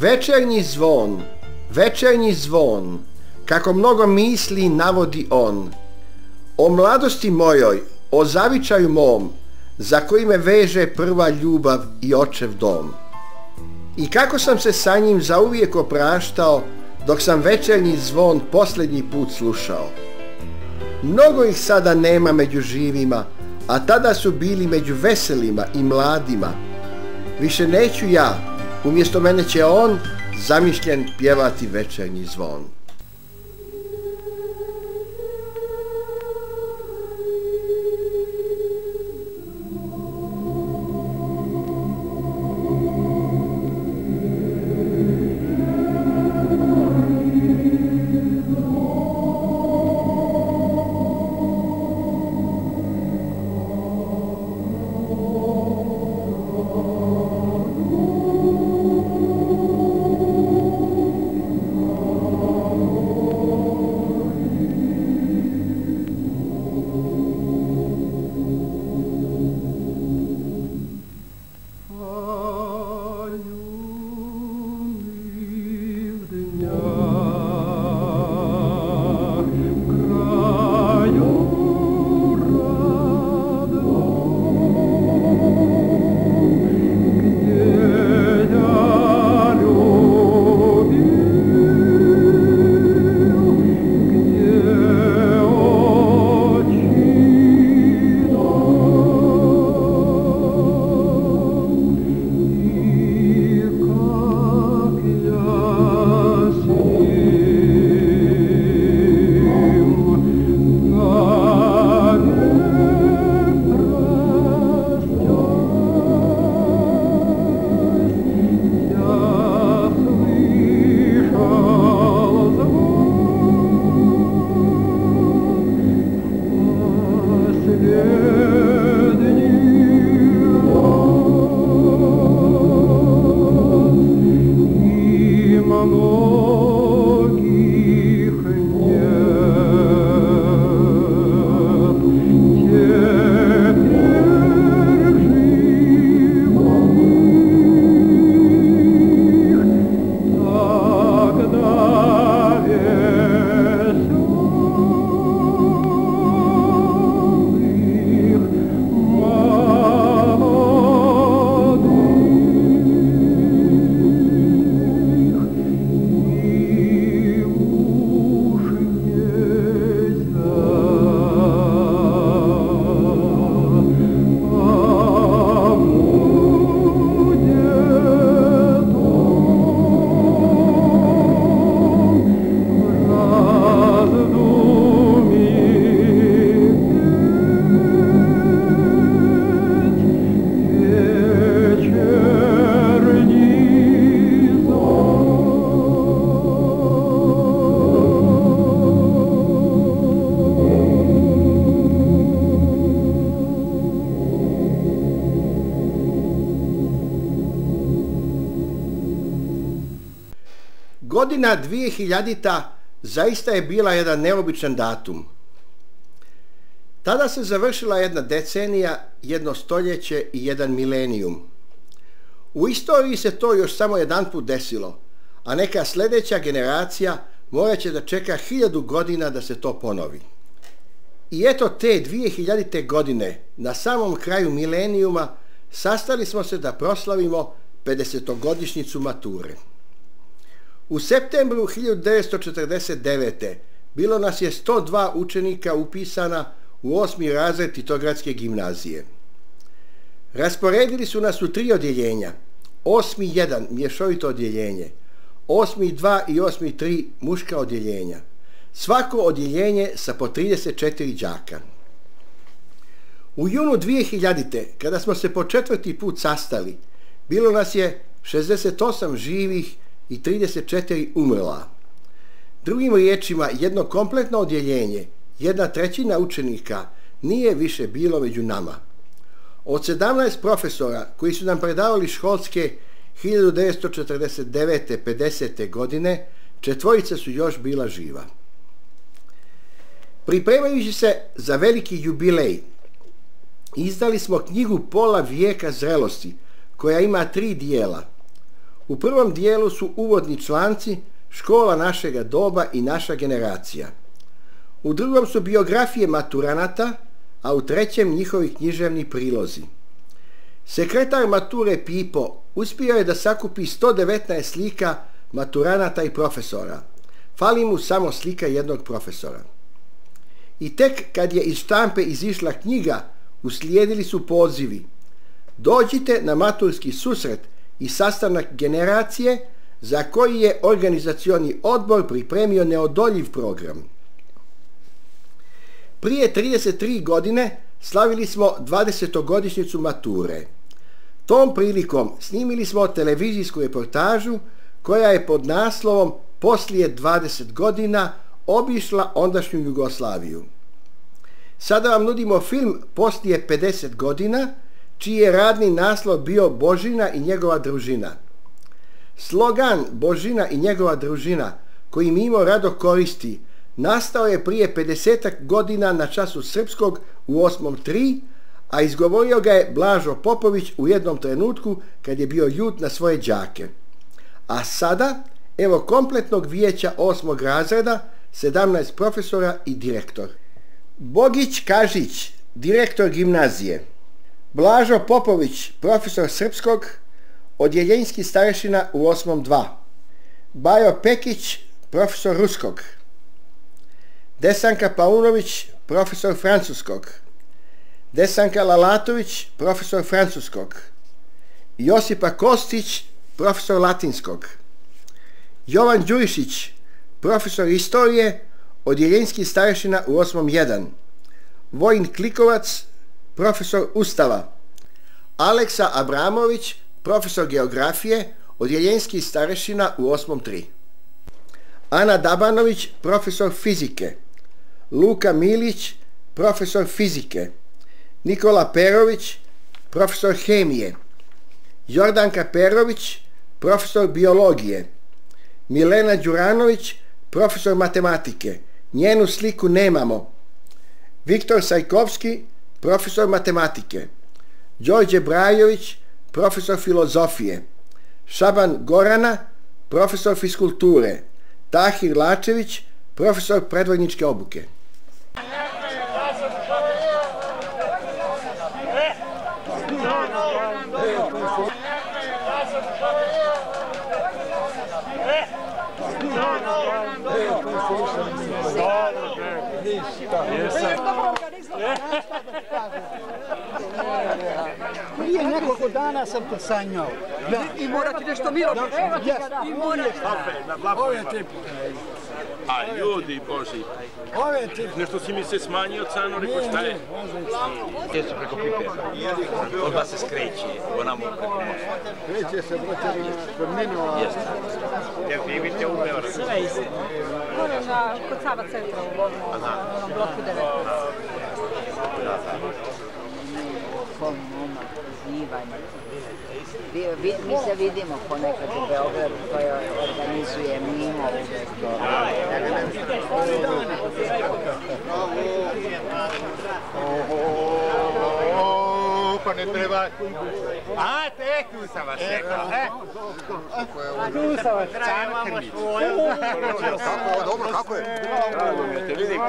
Večernji zvon, večernji zvon, kako mnogo misli navodi on. O mladosti mojoj, o zavičaju mom, za koji me veže prva ljubav i očev dom. I kako sam se sa njim zauvijek opraštao, dok sam večernji zvon posljednji put slušao. Mnogo ih sada nema među živima, a tada su bili među veselima i mladima. Više neću ja, umjesto mene će on, zamišljen, pjevati večernji zvon. Godina 2000-ta zaista je bila jedan neobičan datum. Tada se završila jedna decenija, jedno stoljeće i jedan milenijum. U istoriji se to još samo jedan put desilo, a neka sljedeća generacija morat će da čeka hiljadu godina da se to ponovi. I eto te 2000. godine, na samom kraju milenijuma, sastali smo se da proslavimo 50-godišnjicu mature. U septembru 1949. bilo nas je 102 učenika upisana u osmi razred Titogradske gimnazije. Rasporedili su nas u tri odjeljenja. Osmi jedan mješovito odjeljenje, osmi dva i osmi tri muška odjeljenja. Svako odjeljenje sa po 34 džaka. U junu 2000. kada smo se po četvrti put sastali, bilo nas je 68 živih i 34 umrla. Drugim riječima, jedno kompletno odjeljenje, jedna trećina učenika, nije više bilo među nama. Od 17 profesora koji su nam predavali školske 1949. 50. godine, četvorica su još bila živa. Pripremajući se za veliki jubilej, izdali smo knjigu Pola vijeka zrelosti, koja ima tri dijela – U prvom dijelu su uvodni članci škola našega doba i naša generacija. U drugom su biografije maturanata, a u trećem njihovi književni prilozi. Sekretar mature Pipo uspio je da sakupi 119 slika maturanata i profesora. Fali mu samo slika jednog profesora. I tek kad je iz štampe izišla knjiga, uslijedili su pozivi. Dođite na maturski susret i sastanak generacije za koji je organizacioni odbor pripremio neodoljiv program. Prije 33 godine slavili smo 20. mature. Tom prilikom snimili smo televizijsku reportažu koja je pod naslovom Poslije 20 godina obišla ondašnju Jugoslaviju. Sada vam nudimo film Poslije 50 godina, čiji je radni naslov bio Božina i njegova družina. Slogan Božina i njegova družina, koji Mimo rado koristi, nastao je prije 50 godina na času srpskog u 8.3, a izgovorio ga je Blažo Popović u jednom trenutku kad je bio ljut na svoje džake. A sada, evo kompletnog vijeća 8. razreda, 17 profesora i direktor. Bogić Kažić, direktor gimnazije. Blažo Popović, profesor srpskog, odjeljenjski starešina u 8.2. Bajo Pekić, profesor ruskog. Desanka Paunović, profesor francuskog. Desanka Lalatović, profesor francuskog. Josipa Kostić, profesor latinskog. Jovan Đurišić, profesor istorije, odjeljenjski starešina u 8.1. Vojn Klikovac, profesor Ustava. Aleksa Abramović, profesor geografije, odjeljenski starešina u 8.3. Ana Dabanović, profesor fizike. Luka Milić, profesor fizike. Nikola Perović, profesor hemije. Jordanka Perović, profesor biologije. Milena Đuranović, profesor matematike. Njenu sliku nemamo. Viktor Sajkovski, profesor matematike. Đorđe Brajović, profesor filozofije. Šaban Gorana, profesor fiskulture. Tahir Lačević, profesor predvojničke obuke. Prije nekoliko dana sam to sanjao. Da. I morate nešto milo. Yes. I morate. Ove tip. A ljudi Boži, Ove tip. nešto si mi se smanjio cano, rekao šta je? Gdje su preko pipe? Odmah se skreće, onamo preko mosta. Kreće se, brate, na Ferminu, a... Jeste. Gdje vi vidite u Beogradu? Sve isto. Gore na, kod Sava centra u onom bloku 9. Vi, ono, vi, mi se vidimo ponekad u Beogradu, to je organizuje Mimo uvek to. Ne treba... A, te, tu sam vas čekao, he? Tu sam vas. Kako, dobro, kako je? Te vidim.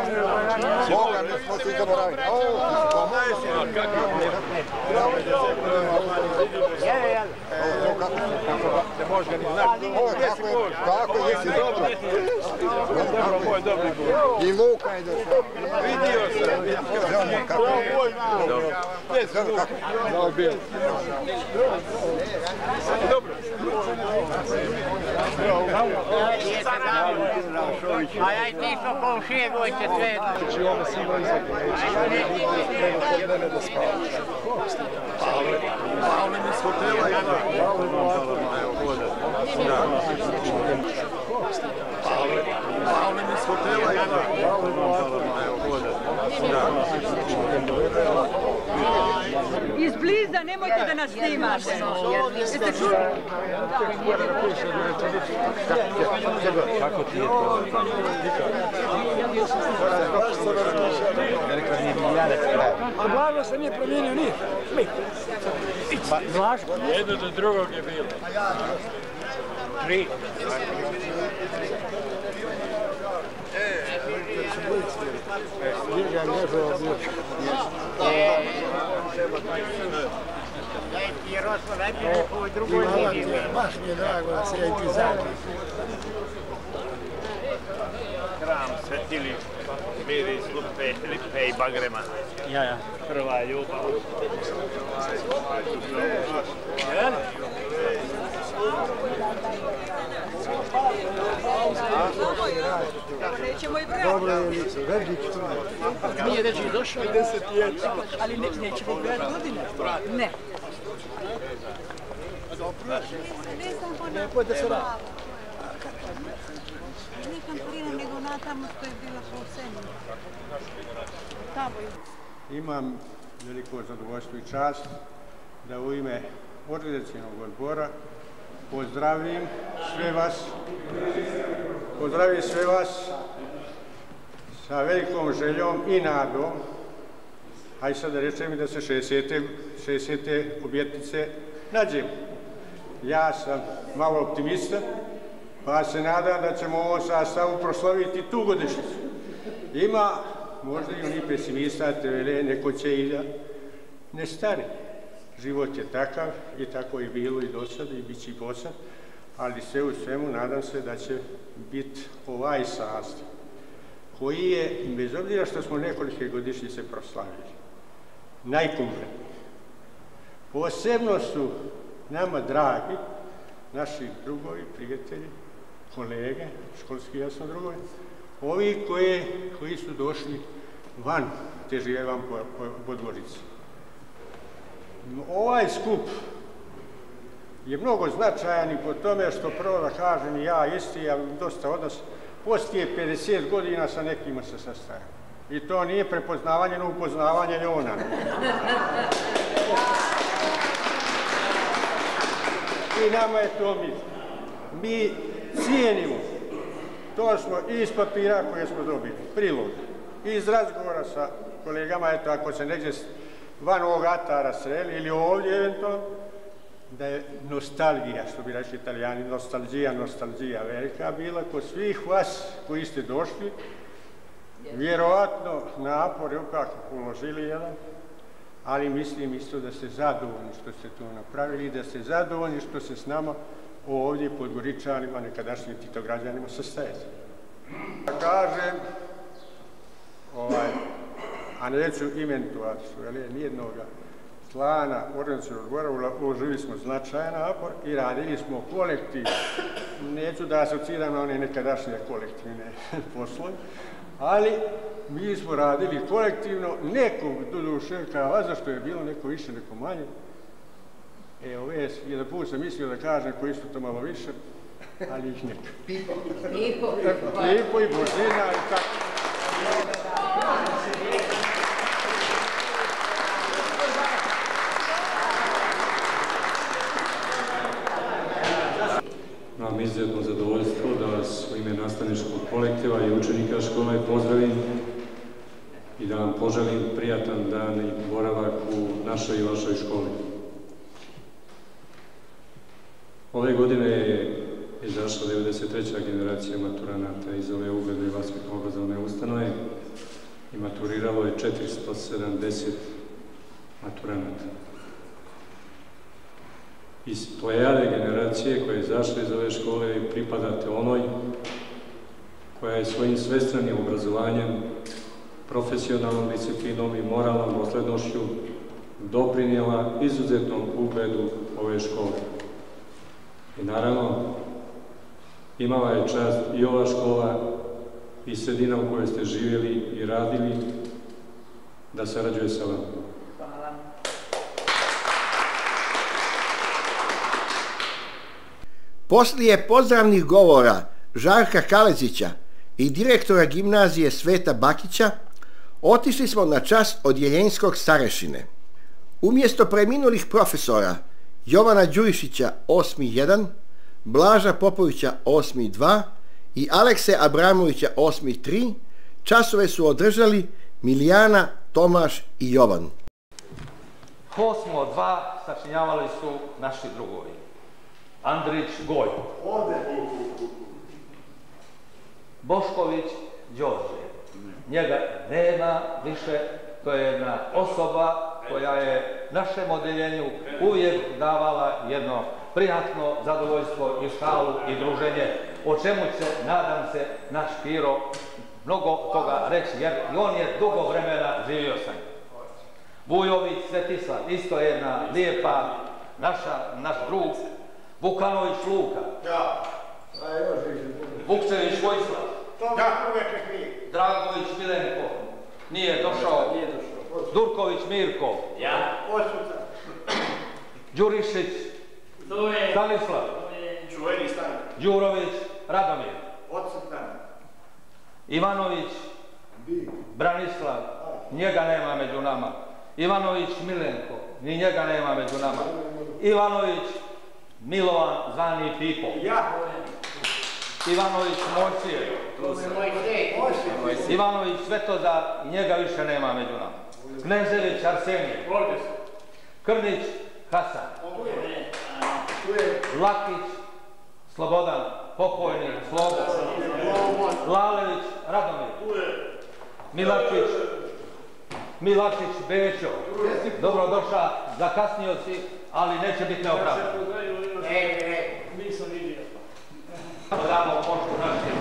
Boga, ne smo se zaboravili. O, Ne možeš ga ni znati. Ovo, kako je, kako jesi dobro? Dobro, moj dobro. I muka je došao. Vidio sam. Dobro, kako je? Dobro. Zelno, kako je? Dobro. Dobro. A ja i ti što komšije gojte sve. Znači ovo sam imao izgleda. Mene da spavaš. Pavle. Mi s jedna. Mi s hotela Izbliza, nemojte da nas snimate. Jeste čuli? Kako ti je to? Rekla mi je milijanac kraj. A Blažo se nije promijenio nije. Jedno do drugog je bilo. Tri. Njega ne žao Jer osmo najprije po ovoj drugoj Hvala liniji. ti, baš mi je drago da se ja i ti zajedno. Hram svetili, miris, lupe, lipe i bagrema. Ja, ja. Prva ljubav. Jel? Nećemo i brati. Dobro je lice, Verdić. Nije reći došao. 51. Ali ne, nećemo brati godine. Ne. Ne znam po na... Lepo je da se radi. Ne kampirina, nego na tamo što je bila po senu. Tamo je. Imam veliko zadovoljstvo i čast da u ime organizacijenog odbora pozdravim sve vas, pozdravim sve vas sa velikom željom i nadom, aj sad da rečem da se 60. 60. objetnice nađemo. Ja sam malo optimista, pa se nadam da ćemo ovo sastavu proslaviti tu godišnicu. Ima možda i oni pesimista, te vele, neko će i da ne stane. Život je takav i tako je bilo i do sada i bit će i posad, ali sve u svemu nadam se da će biti ovaj sastav koji je, bez obzira što smo nekolike godišnjice proslavili, najkompletniji. Posebno su nama dragi naši drugovi, prijatelji, kolege, školski jasno drugovi, ovi koje, koji su došli van, te žive van po, po, po dvorici. Ovaj skup je mnogo značajan i po tome što prvo da kažem ja isti, ja dosta odnos, poslije 50 godina sa nekima se sastajem. I to nije prepoznavanje, no upoznavanje Ljona. I nama je to mi. Mi cijenimo. To smo i iz papira koje smo dobili, prilog. I iz razgovora sa kolegama, eto, ako se negdje van ovog atara sreli ili ovdje eventualno, da je nostalgija, što bi rekli italijani, nostalgija, nostalgija velika bila kod svih vas koji ste došli. Vjerovatno napor je kako uložili jedan, ali mislim isto da ste zadovoljni što ste to napravili i da ste zadovoljni što se s nama ovdje pod Goričanima, nekadašnjim titograđanima sastajete. Da kažem, ovaj, a neću imentovati su, jel, nijednoga člana organizacijog odbora, uložili smo značajan napor i radili smo kolektiv. Neću da asociram na one nekadašnje kolektivne poslove, ali mi smo radili kolektivno, nekog do duše kao zašto je bilo neko više, neko manje. E, ove, jedan put sam mislio da kažem koji su to malo više, ali ih neka. Pipo. Pipo i Božina i tako. Imam izuzetno zadovoljstvo da vas u ime nastavničkog kolektiva i učenika škole pozdravim i da vam poželim prijatan dan i boravak u našoj i vašoj školi. Ove godine je izašla 93. generacija maturanata iz ove ugledne vaspitno obrazovne ustanove i maturiralo je 470 maturanata. Iz plejade generacije koje je izašla iz ove škole pripadate onoj koja je svojim svestranim obrazovanjem, profesionalnom disciplinom i moralnom doslednošću doprinjela izuzetnom ugledu ove škole. I naravno, imala je čast i ova škola i sredina u kojoj ste živjeli i radili da sarađuje sa vama. Hvala. Poslije pozdravnih govora Žarka Kalezića i direktora gimnazije Sveta Bakića, otišli smo na čas od Jeljenskog starešine. Umjesto preminulih profesora Jovana Đurišića 8.1, Blaža Popovića 8.2 i Alekse Abramovića 8.3, časove su održali Milijana, Tomaš i Jovan. Osmo dva sačinjavali su naši drugovi. Andrić Goj. Ode. Bošković Đorđe. Njega nema više, to je jedna osoba koja je našem odeljenju uvijek davala jedno prijatno zadovoljstvo i šalu i druženje, o čemu će, nadam se, naš Piro mnogo toga reći, jer i on je dugo vremena živio sa njim. Vujović Svetislav, isto jedna lijepa naša, naš drug, Vukanović Luka. Ja. Vukčević Vojslav. Ja, Dragović Milenko. Nije došao. Durković Mirko. Ja. Odsutan. Đurišić. To je. Stanislav. Čuveni stan. Đurović Radomir. Odsutan. Ivanović. Branislav. Njega nema među nama. Ivanović Milenko. Ni njega nema među nama. Ivanović Milovan zvani Pipo. Ja. Ivanović Mojcije. Ivanović Svetozar, njega više nema među nama. Knežević Arsenije. Krnić Hasan. Lakić Slobodan, pokojni Slobodan. Lalević Radomir. Milačić Milačić Bećo. Dobro došao, zakasnio si, ali neće biti neopravdan. Ej, ej, nisam vidio. Damo poštu našim.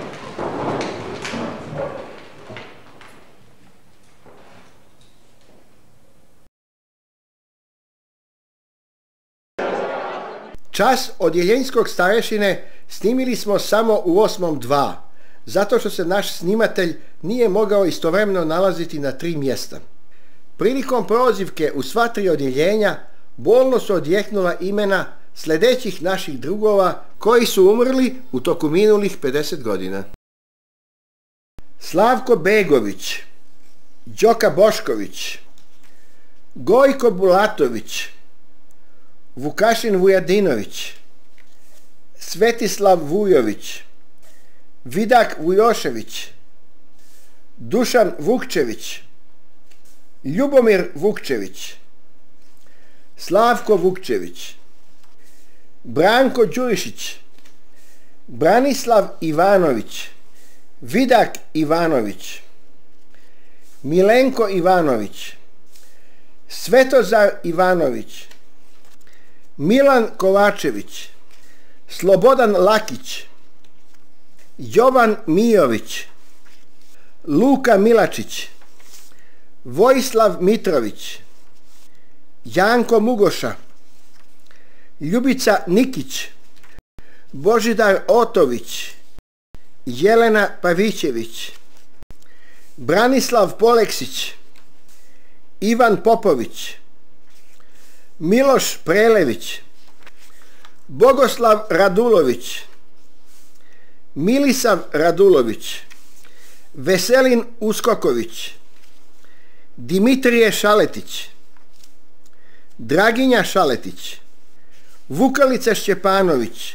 Čas odjeljenjskog starešine snimili smo samo u osmom dva, zato što se naš snimatelj nije mogao istovremeno nalaziti na tri mjesta. Prilikom prozivke u sva tri odjeljenja bolno su odjeknula imena sljedećih naših drugova koji su umrli u toku minulih 50 godina. Slavko Begović, Đoka Bošković, Gojko Bulatović, Vukašin Vujadinović, Svetislav Vujović, Vidak Vujošević, Dušan Vukčević, Ljubomir Vukčević, Slavko Vukčević, Branko Đurišić, Branislav Ivanović, Vidak Ivanović, Milenko Ivanović, Svetozar Ivanović, Milan Kovačević, Slobodan Lakić, Jovan Mijović, Luka Milačić, Vojislav Mitrović, Janko Mugoša, Ljubica Nikić, Božidar Otović, Jelena Pavićević, Branislav Poleksić, Ivan Popović, Miloš Prelević, Bogoslav Radulović, Milisav Radulović, Veselin Uskoković, Dimitrije Šaletić, Draginja Šaletić, Vukalica Šćepanović,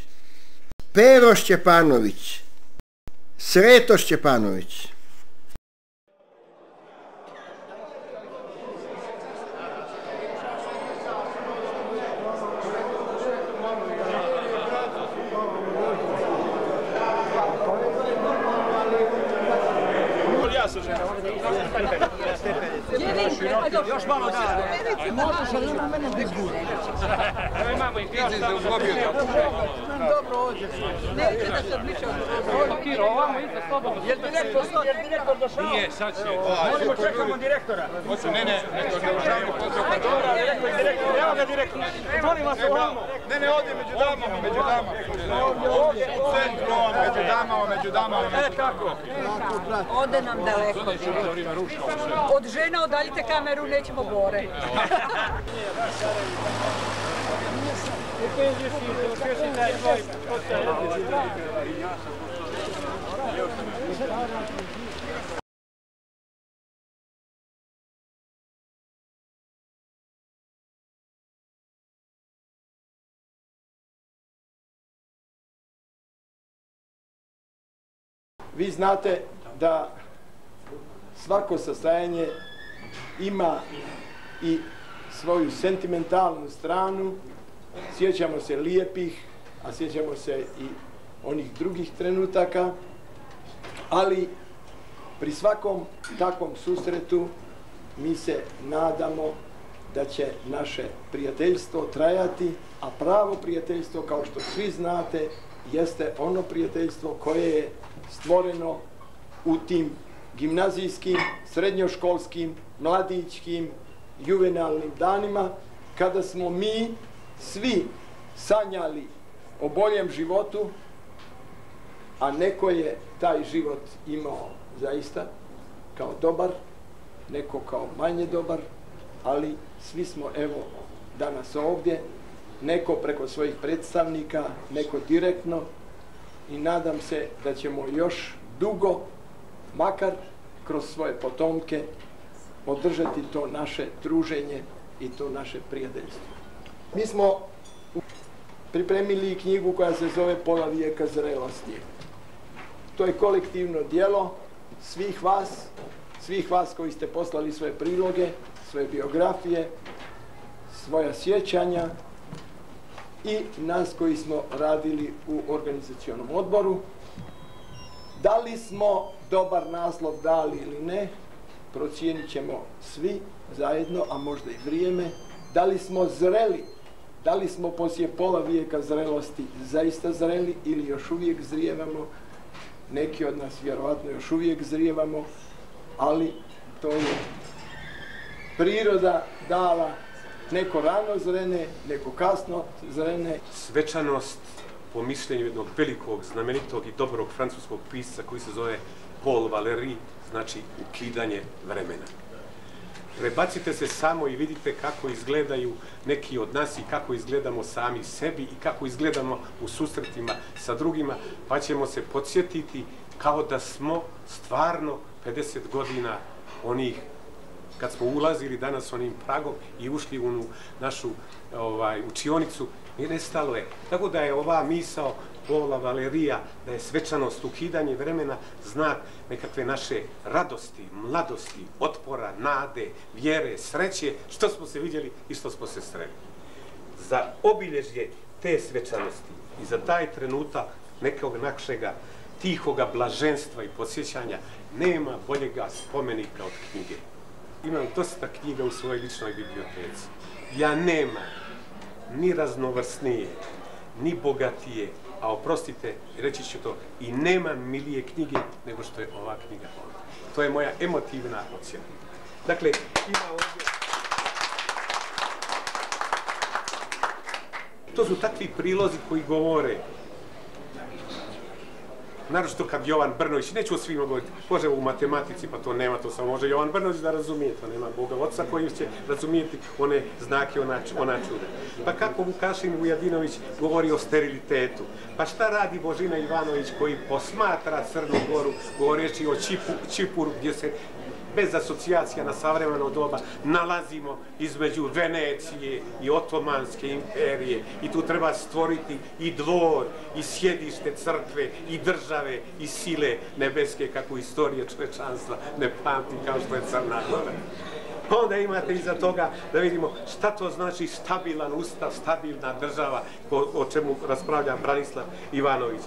Pero Šćepanović, Sreto Šćepanović. Još malo da. Možeš, ali ima mene bez gura. Evo imamo i krizi za uzgobio. Dobro, ovdje. Neće da se odliče od Kiro, ovamo iza direktor, došao? Nije, sad će. Možemo čekamo direktora. Hoće, ne, ne, neko završavamo posao. Pa dobro, direktor, direktor, evo ga direktor. Molim vas ovamo. Ne, ne, ovdje među damama, među damama. Ovdje, U centru, među damama, među damama. E, tako. Ode nam daleko. Od žena odaljite kameru, nećemo gore. Vi znate da svako sastajanje ima i svoju sentimentalnu stranu, sjećamo se lijepih a sjećamo se i onih drugih trenutaka, ali pri svakom takvom susretu mi se nadamo da će naše prijateljstvo trajati, a pravo prijateljstvo, kao što svi znate, jeste ono prijateljstvo koje je stvoreno u tim gimnazijskim, srednjoškolskim, mladićkim, juvenalnim danima, kada smo mi svi sanjali o boljem životu, a neko je taj život imao zaista kao dobar, neko kao manje dobar, ali svi smo evo danas ovdje, neko preko svojih predstavnika, neko direktno i nadam se da ćemo još dugo, makar kroz svoje potomke, održati to naše druženje i to naše prijateljstvo. Mi smo pripremili knjigu koja se zove Pola vijeka zrelosti. To je kolektivno dijelo svih vas, svih vas koji ste poslali svoje priloge, svoje biografije, svoja sjećanja i nas koji smo radili u organizacijonom odboru. Da li smo dobar naslov dali ili ne, procijenit ćemo svi zajedno, a možda i vrijeme. Da li smo zreli, da li smo poslije pola vijeka zrelosti zaista zreli ili još uvijek zrijevamo, neki od nas vjerovatno još uvijek zrijevamo, ali to je priroda dala neko rano zrene, neko kasno zrene. Svečanost po mišljenju jednog velikog, znamenitog i dobrog francuskog pisca koji se zove Paul Valéry, znači ukidanje vremena. Prebacite se samo i vidite kako izgledaju neki od nas i kako izgledamo sami sebi i kako izgledamo u susretima sa drugima, pa ćemo se podsjetiti kao da smo stvarno 50 godina onih kad smo ulazili danas onim pragom i ušli u onu našu ovaj, učionicu, i nestalo je. Tako da je ova misao Paula Valerija, da je svečanost ukidanje vremena znak nekakve naše radosti, mladosti, otpora, nade, vjere, sreće, što smo se vidjeli i što smo se sreli. Za obilježje te svečanosti i za taj trenutak nekog nakšega tihoga blaženstva i posjećanja nema boljega spomenika od knjige. Imam dosta knjiga u svojoj ličnoj biblioteci. Ja nema ni raznovrsnije, ni bogatije, a oprostite, reći ću to, i nema milije knjige nego što je ova knjiga. To je moja emotivna ocjena. Dakle, ima ovdje... To su takvi prilozi koji govore naročito kad Jovan Brnović, neću o svima govoriti, može u matematici, pa to nema, to samo može Jovan Brnović da razumije, to nema Boga Otca koji će razumijeti one znake, ona, ona čuda. Pa kako Vukašin Vujadinović govori o sterilitetu? Pa šta radi Božina Ivanović koji posmatra Crnu Goru, govoreći o Čipu, Čipuru gdje se bez asocijacija na savremeno doba, nalazimo između Venecije i Otomanske imperije i tu treba stvoriti i dvor, i sjedište crkve, i države, i sile nebeske, kako istorija čovečanstva ne pamti kao što je Crna Gora. Onda imate iza toga da vidimo šta to znači stabilan ustav, stabilna država, o čemu raspravlja Branislav Ivanović.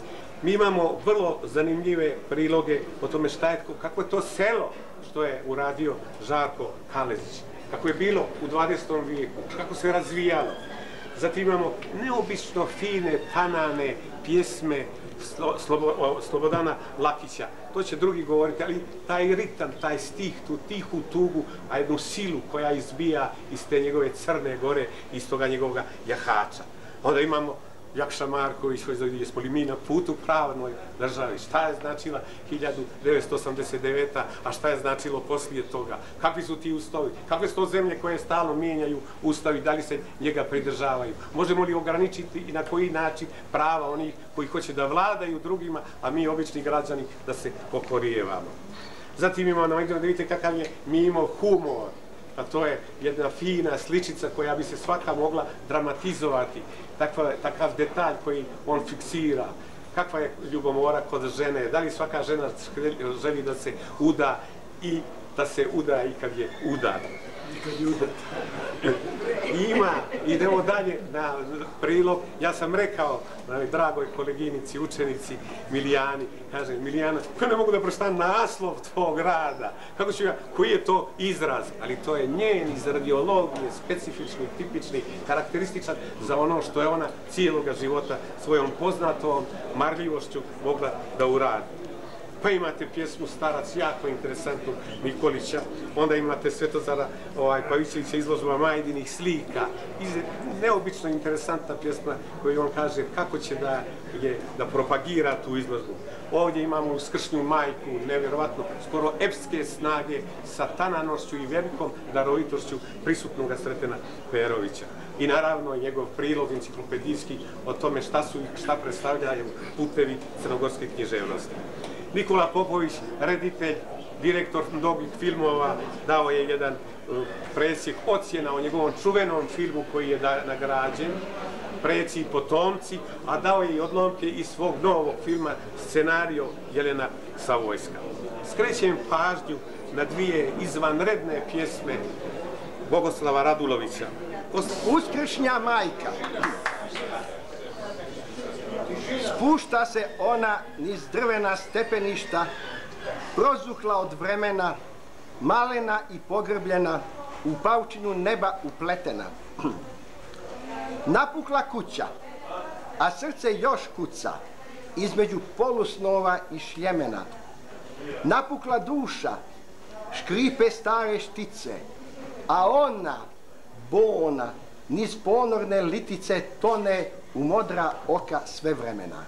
Mi imamo vrlo zanimljive priloge o tome šta je, kako je to selo što je uradio Žarko Kalezić. Kako je bilo u 20. vijeku, kako se razvijalo. Zatim imamo neobično fine, tanane pjesme Slobo, Slobodana Lakića. To će drugi govoriti, ali taj ritam, taj stih, tu tihu tugu, a jednu silu koja izbija iz te njegove crne gore, iz toga njegovog jahača. Onda imamo Jakša Marković, jesmo li mi na putu pravnoj državi, šta je značila 1989. a šta je značilo poslije toga, kakvi su ti ustavi, kakve su to zemlje koje stalno mijenjaju ustavi, da li se njega pridržavaju, možemo li ograničiti i na koji način prava onih koji hoće da vladaju drugima, a mi obični građani da se pokorijevamo. Zatim imamo na da vidite kakav je mimo humor, a to je jedna fina sličica koja bi se svaka mogla dramatizovati, takva, takav detalj koji on fiksira, kakva je ljubomora kod žene, da li svaka žena želi da se uda i da se uda i kad je udar. I kad je udar ima, idemo dalje na prilog. Ja sam rekao, na dragoj koleginici, učenici, Milijani, kaže, Milijana, koja ne mogu da proštam naslov tvog rada? Kako ću ja, koji je to izraz? Ali to je njen iz radiologije, specifični, tipični, karakterističan za ono što je ona cijeloga života svojom poznatom marljivošću mogla da uradi pa imate pjesmu Starac, jako interesantnu Nikolića, onda imate Svetozara ovaj, Pavićevića izložba Majdinih slika, Iz, neobično interesantna pjesma koju on kaže kako će da je da propagira tu izložbu. Ovdje imamo uskršnju majku, nevjerovatno, skoro epske snage sa tananošću i velikom darovitošću prisutnog Sretena Perovića. I naravno njegov prilog enciklopedijski o tome šta su šta predstavljaju putevi crnogorske književnosti. Nikola Popović, reditelj, direktor mnogih filmova, dao je jedan presjek ocjena o njegovom čuvenom filmu koji je nagrađen, preci i potomci, a dao je i odlomke iz svog novog filma scenario Jelena Savojska. Skrećem pažnju na dvije izvanredne pjesme Bogoslava Radulovića. Uskršnja majka. Spušta se ona niz drvena stepeništa, prozuhla od vremena, malena i pogrbljena, u paučinu neba upletena. Napukla kuća, a srce još kuca, između polusnova i šljemena. Napukla duša, škripe stare štice, a ona, bona, niz ponorne litice tone u modra oka sve vremena.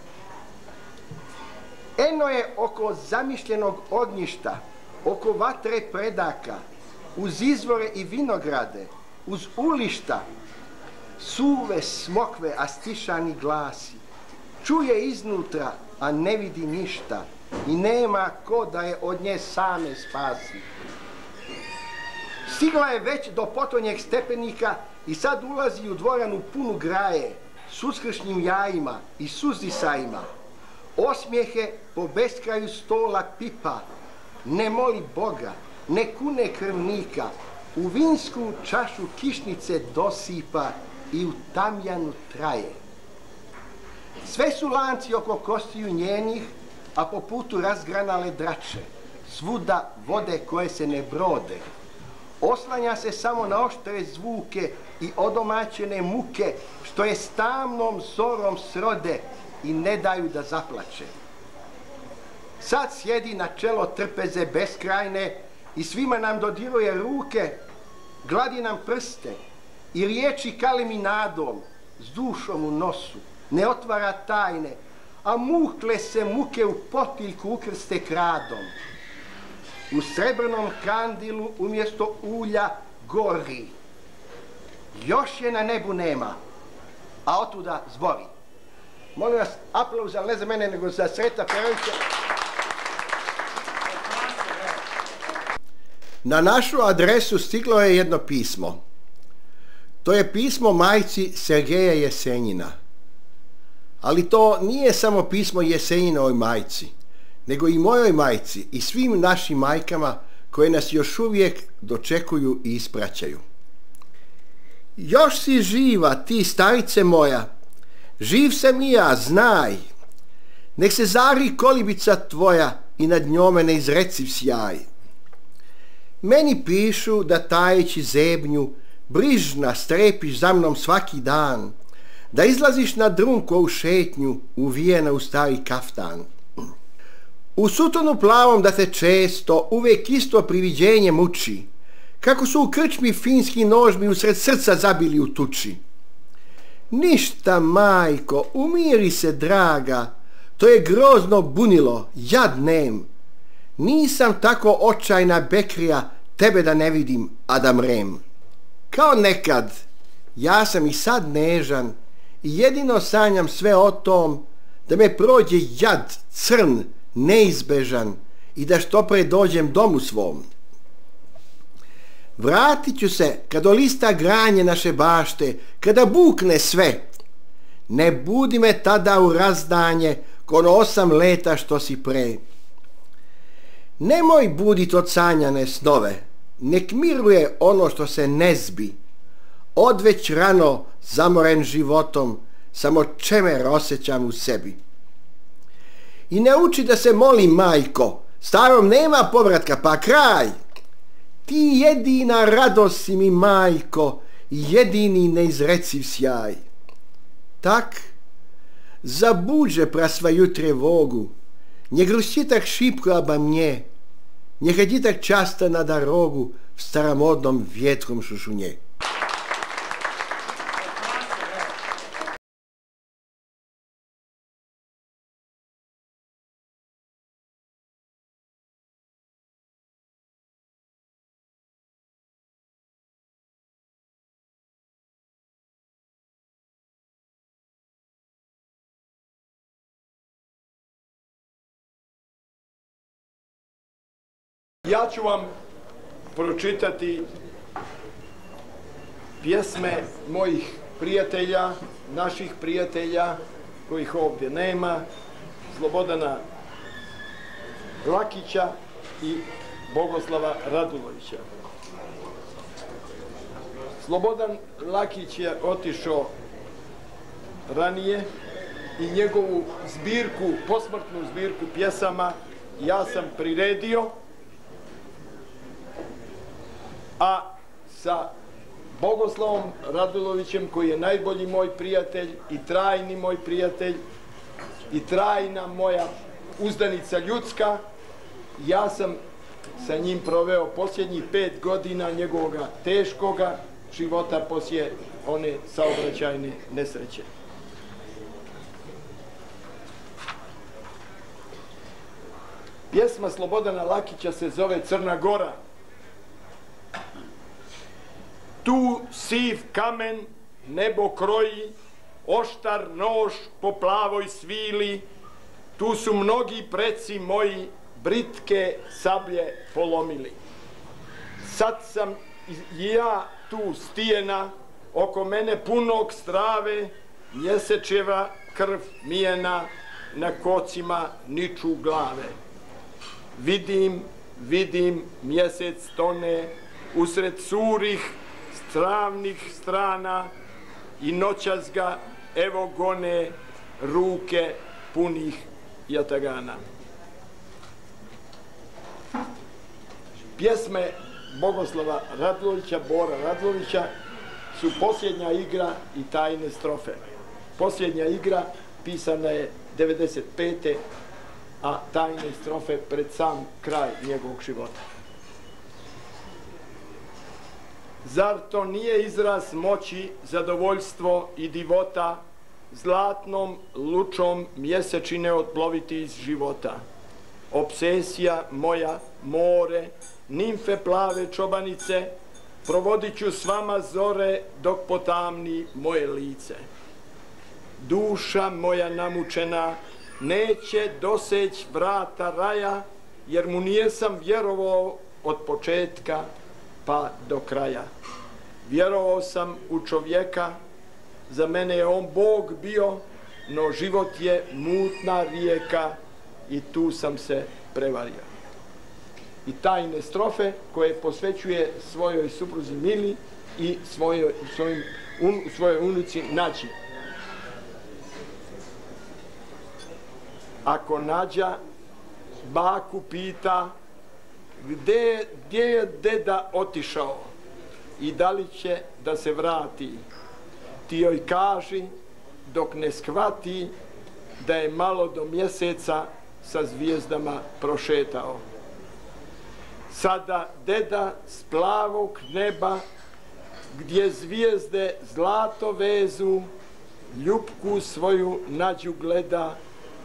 Eno je oko zamišljenog ognjišta, oko vatre predaka, uz izvore i vinograde, uz ulišta, suve smokve, a stišani glasi. Čuje iznutra, a ne vidi ništa i nema ko da je od nje same spasi. Stigla je već do potonjeg stepenika i sad ulazi u dvoranu punu graje, s uskršnjim jajima i suzdisajima, osmijehe po beskraju stola pipa, ne moli Boga, ne kune krvnika, u vinsku čašu kišnice dosipa i u tamjanu traje. Sve su lanci oko kostiju njenih, a po putu razgranale drače, svuda vode koje se ne brode, oslanja se samo na oštre zvuke i odomaćene muke, što je stamnom sorom srode i ne daju da zaplače. Sad sjedi na čelo trpeze beskrajne i svima nam dodiruje ruke, gladi nam prste i riječi kali mi nadom, s dušom u nosu, ne otvara tajne, a mukle se muke u potiljku ukrste kradom u srebrnom kandilu umjesto ulja gori. Još je na nebu nema, a otuda zbori. Molim vas, aplauz, ali ne za mene, nego za Sreta Perovića. Na našu adresu stiglo je jedno pismo. To je pismo majci Sergeja Jesenjina. Ali to nije samo pismo Jesenjinovoj majci nego i mojoj majci i svim našim majkama koje nas još uvijek dočekuju i ispraćaju. Još si živa, ti starice moja, živ sam i ja, znaj. Nek se zari kolibica tvoja i nad njome ne izreciv sjaj. Meni pišu da tajeći zebnju, brižna strepiš za mnom svaki dan, da izlaziš na drunko u šetnju, uvijena u stari kaftan. U sutonu plavom da te često uvek isto priviđenje muči, kako su u krčmi finski nožmi usred srca zabili u tuči. Ništa, majko, umiri se, draga, to je grozno bunilo, jad nem. Nisam tako očajna bekrija, tebe da ne vidim, a da mrem. Kao nekad, ja sam i sad nežan i jedino sanjam sve o tom da me prođe jad, crn, neizbežan i da što pre dođem domu svom. Vratit ću se kad olista granje naše bašte, kada bukne sve. Ne budi me tada u razdanje kono osam leta što si pre. Nemoj budit od sanjane snove, nek miruje ono što se ne zbi, odveć rano zamoren životom, samo čemer osjećam u sebi. I ne uči da se moli majko, starom nema povratka, pa kraj Ti jedina radost si mi majko, jedini neizreciv sjaj. Tak, zabuđe prasva jutre vogu, nje грусти так шибко обо мне, не ходи так часто на дорогу в старомодном ветром шушуне. Ja ću vam pročitati pjesme mojih prijatelja, naših prijatelja, kojih ovdje nema, Slobodana Lakića i Bogoslava Radulovića. Slobodan Lakić je otišao ranije i njegovu zbirku, posmrtnu zbirku pjesama ja sam priredio a sa Bogoslavom Radulovićem koji je najbolji moj prijatelj i trajni moj prijatelj i trajna moja uzdanica ljudska, ja sam sa njim proveo posljednjih pet godina njegovoga teškoga života poslije one saobraćajne nesreće. Pjesma Slobodana Lakića se zove Crna Gora. Tu siv kamen nebo kroji, oštar nož po plavoj svili, tu su mnogi preci moji britke sablje polomili. Sad sam ja tu stijena, oko mene punog strave, mjesečeva krv mijena, na kocima niču glave. Vidim, vidim, mjesec tone, usred surih stravnih strana i noćas ga evo gone ruke punih jatagana. Pjesme Bogoslava Radlovića, Bora Radlovića, su posljednja igra i tajne strofe. Posljednja igra pisana je 95. a tajne strofe pred sam kraj njegovog života. Zar to nije izraz moći, zadovoljstvo i divota zlatnom lučom mjesečine odploviti iz života? Obsesija moja, more, nimfe plave čobanice, provodit ću s vama zore dok potamni moje lice. Duša moja namučena neće doseć vrata raja, jer mu nijesam vjerovao od početka pa do kraja. Vjerovao sam u čovjeka, za mene je on Bog bio, no život je mutna rijeka i tu sam se prevario. I tajne strofe koje posvećuje svojoj supruzi Mili i svojoj, svojim, un, svojoj unici Nađi. Ako Nađa baku pita gdje, gdje je deda otišao i da li će da se vrati. Ti joj kaži dok ne skvati da je malo do mjeseca sa zvijezdama prošetao. Sada deda s plavog neba gdje zvijezde zlato vezu ljubku svoju nađu gleda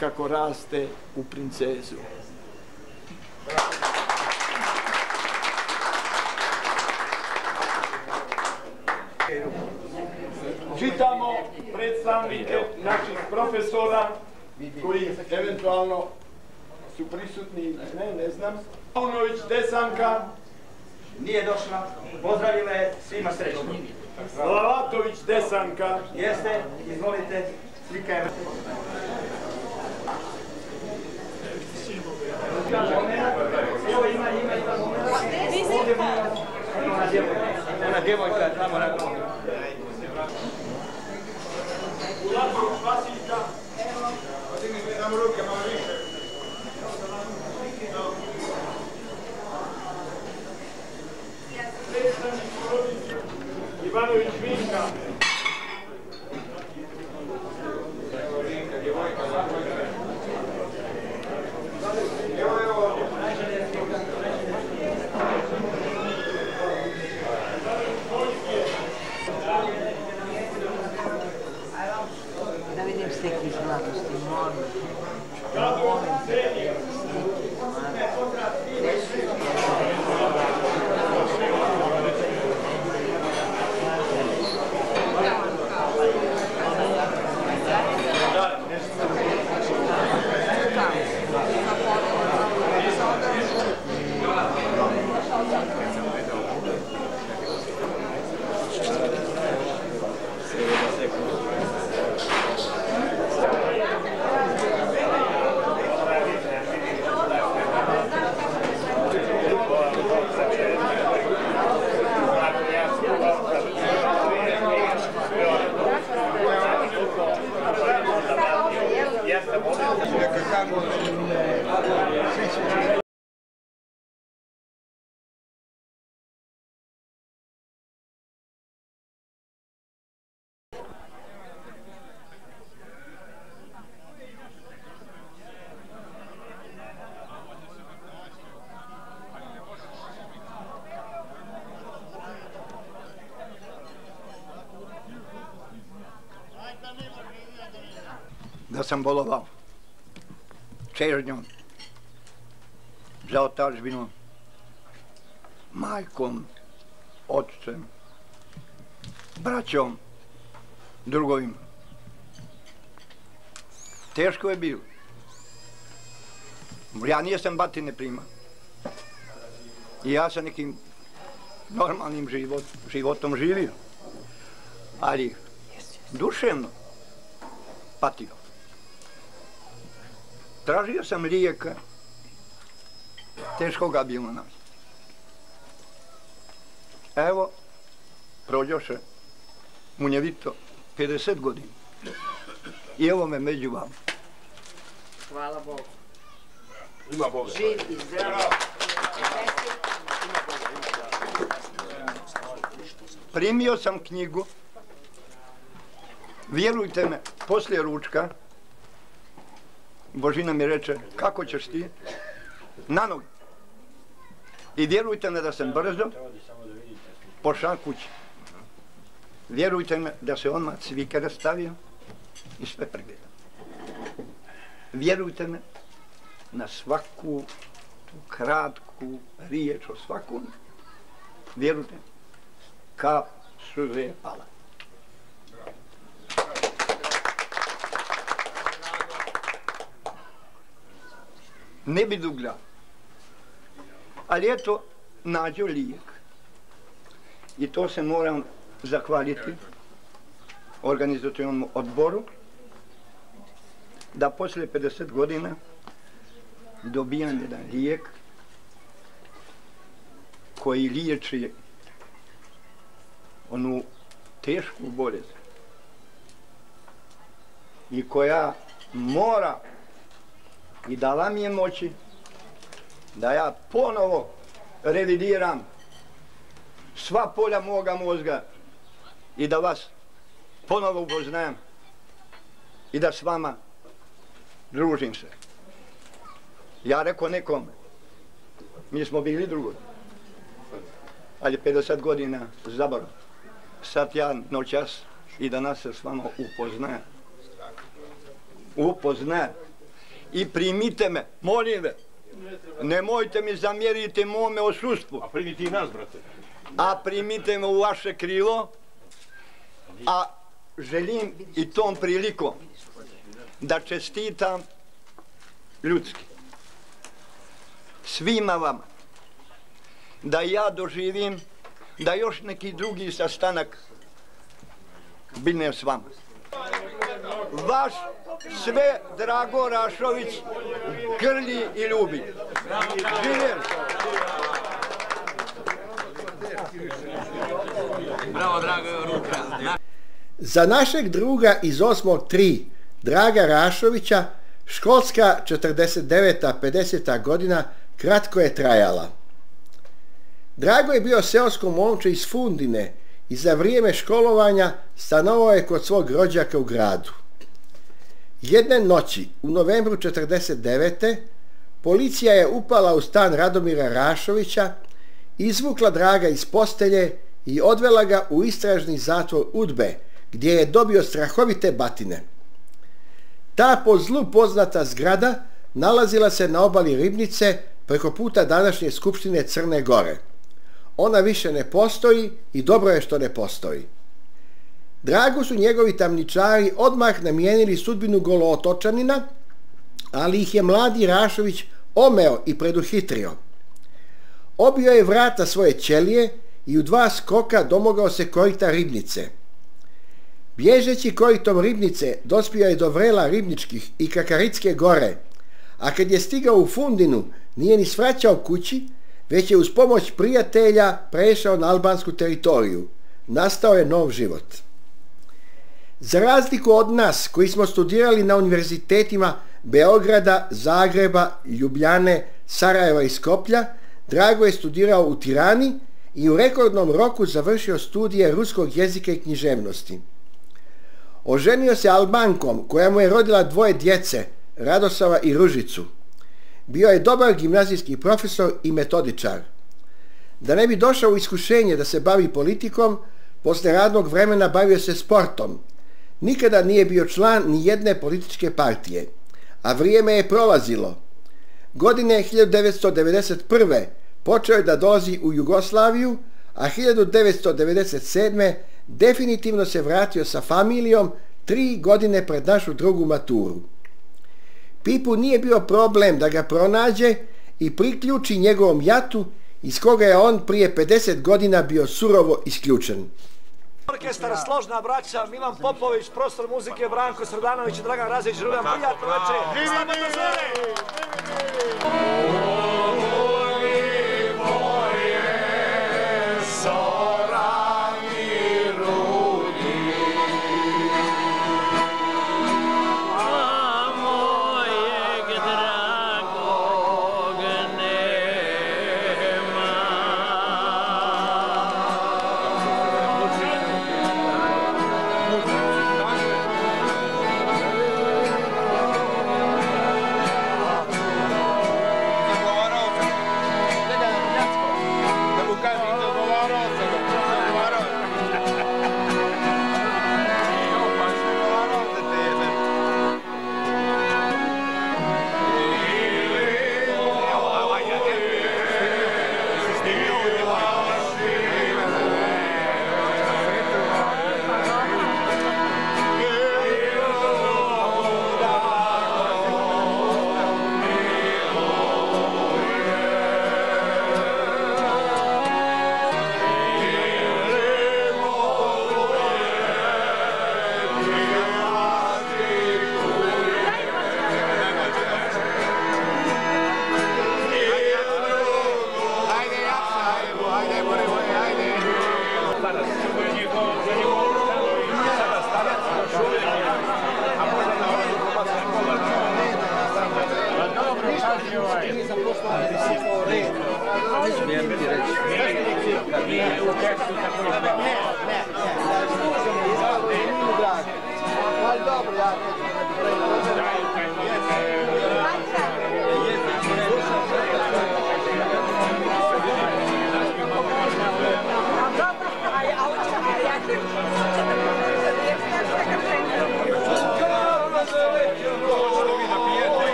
kako raste u princezu. Bravo. Čitamo predstavnike naših profesora koji eventualno su prisutni, ne, ne znam. Paunović Desanka nije došla, pozdravila je svima srećno. Lavatović Desanka jeste, izvolite, slika je. Evo ima, ima, ima. Ovdje ona djevojka, ona djevojka, tamo na Ivanović Vinka. Da vidim slike iz mladosti, molim. da sam bolovao čežnjom za otačbinu, majkom, otcem, braćom, drugovim. Teško je bilo. Ja nijesam batine prima. I ja sam nekim normalnim život, životom živio. Ali duševno patio. Tražio sam lijeka, teško ga bilo nam. Evo, prođoše munjevito 50 godina. I evo me među vam. Hvala Bogu. Ima Boga. Živ i zdrav. Primio sam knjigu, vjerujte me, poslije ručka, Božina mi reče, kako ćeš ti? Na nogi. I vjerujte me da sam brzo pošao kući. Vjerujte me da se on cvikere stavio i sve pregledao. Vjerujte me na svaku tu kratku riječ o svakom. Vjerujte, kap suze je pala. Ne bi dugla. Ali eto, nađo lijek. I to se moram zahvaliti organizacijom odboru da posle 50 godina dobijam jedan lijek koji liječi onu tešku bolest i koja mora i dala mi je moći da ja ponovo revidiram sva polja moga mozga i da vas ponovo upoznajem i da s vama družim se. Ja rekao nekom, mi smo bili drugo, ali 50 godina zaborav. Sad ja noćas i danas se s vama upoznajem. Upoznajem i primite me, molim ve. Nemojte mi zamjeriti mome osustvu. A primiti i nas, brate. A primite me u vaše krilo, a želim i tom prilikom da čestitam ljudski svima vama da ja doživim da još neki drugi sastanak bine s vama. Vaš sve Drago Rašović grlji i ljubi. Živjer! Bravo, drago, ruka. Za našeg druga iz 8.3, Draga Rašovića, školska 49. 50. godina kratko je trajala. Drago je bio seosko momče iz Fundine i za vrijeme školovanja stanovao je kod svog rođaka u gradu. Jedne noći, u novembru 49. policija je upala u stan Radomira Rašovića, izvukla Draga iz postelje i odvela ga u istražni zatvor Udbe, gdje je dobio strahovite batine. Ta po zlu poznata zgrada nalazila se na obali Ribnice preko puta današnje Skupštine Crne Gore. Ona više ne postoji i dobro je što ne postoji. Drago su njegovi tamničari odmah namijenili sudbinu golootočanina, ali ih je mladi Rašović omeo i preduhitrio. Obio je vrata svoje ćelije i u dva skoka domogao se korita ribnice. Bježeći koritom ribnice dospio je do vrela ribničkih i kakaritske gore, a kad je stigao u Fundinu nije ni svraćao kući, već je uz pomoć prijatelja prešao na albansku teritoriju. Nastao je nov život. Za razliku od nas koji smo studirali na univerzitetima Beograda, Zagreba, Ljubljane, Sarajeva i Skoplja, Drago je studirao u Tirani i u rekordnom roku završio studije ruskog jezika i književnosti. Oženio se Albankom koja mu je rodila dvoje djece, Radosava i Ružicu. Bio je dobar gimnazijski profesor i metodičar. Da ne bi došao u iskušenje da se bavi politikom, posle radnog vremena bavio se sportom. Nikada nije bio član ni jedne političke partije, a vrijeme je prolazilo. Godine 1991. počeo je da dolazi u Jugoslaviju, a 1997. definitivno se vratio sa familijom tri godine pred našu drugu maturu. Pipu nije bio problem da ga pronađe i priključi njegovom jatu iz koga je on prije 50 godina bio surovo isključen. Orkestar Složna braća, Milan Popović, prostor muzike Branko Srdanović i Dragan Razić, Rugan, prijatno večer, slobodno zore!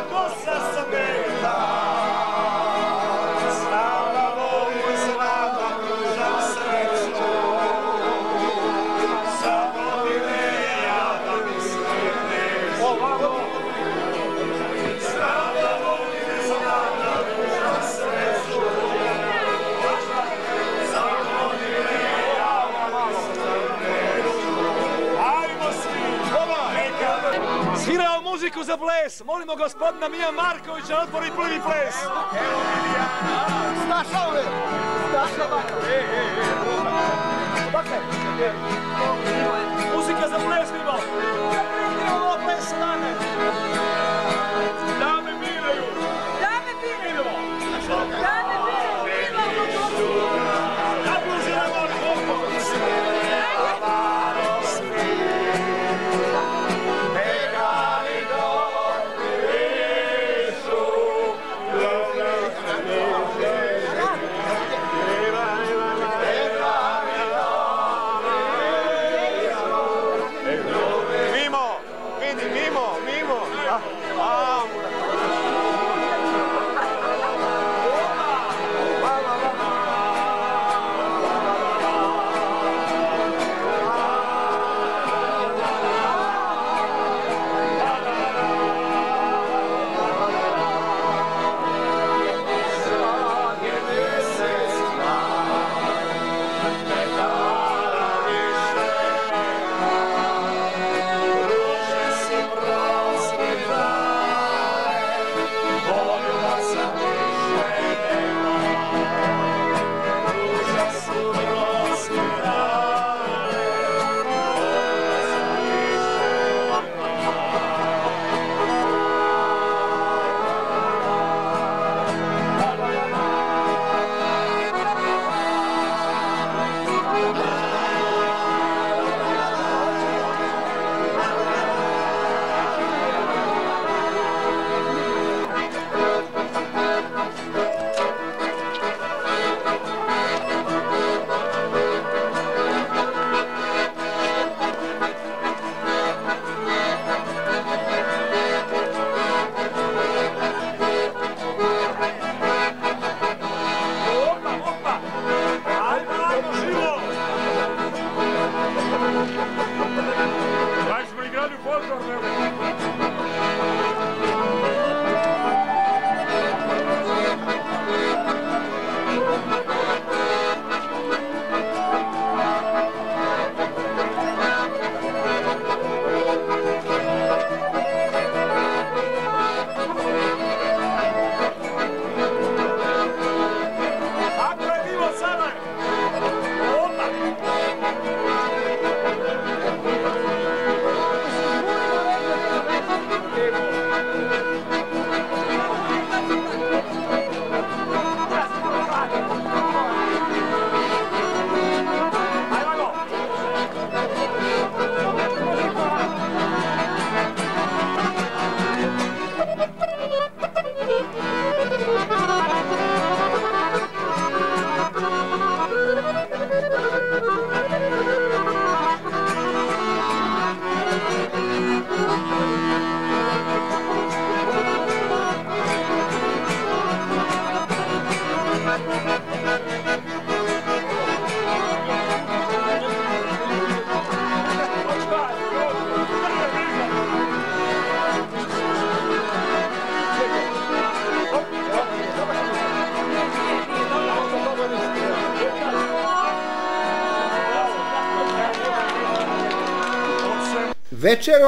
Bragança! Za ples. Molimo gospodina Mija Markovića da otvori prvi ples. Staša ove! Staša baka! Dakle, muzika za ples, Mimo. Idemo ples, dane. Dame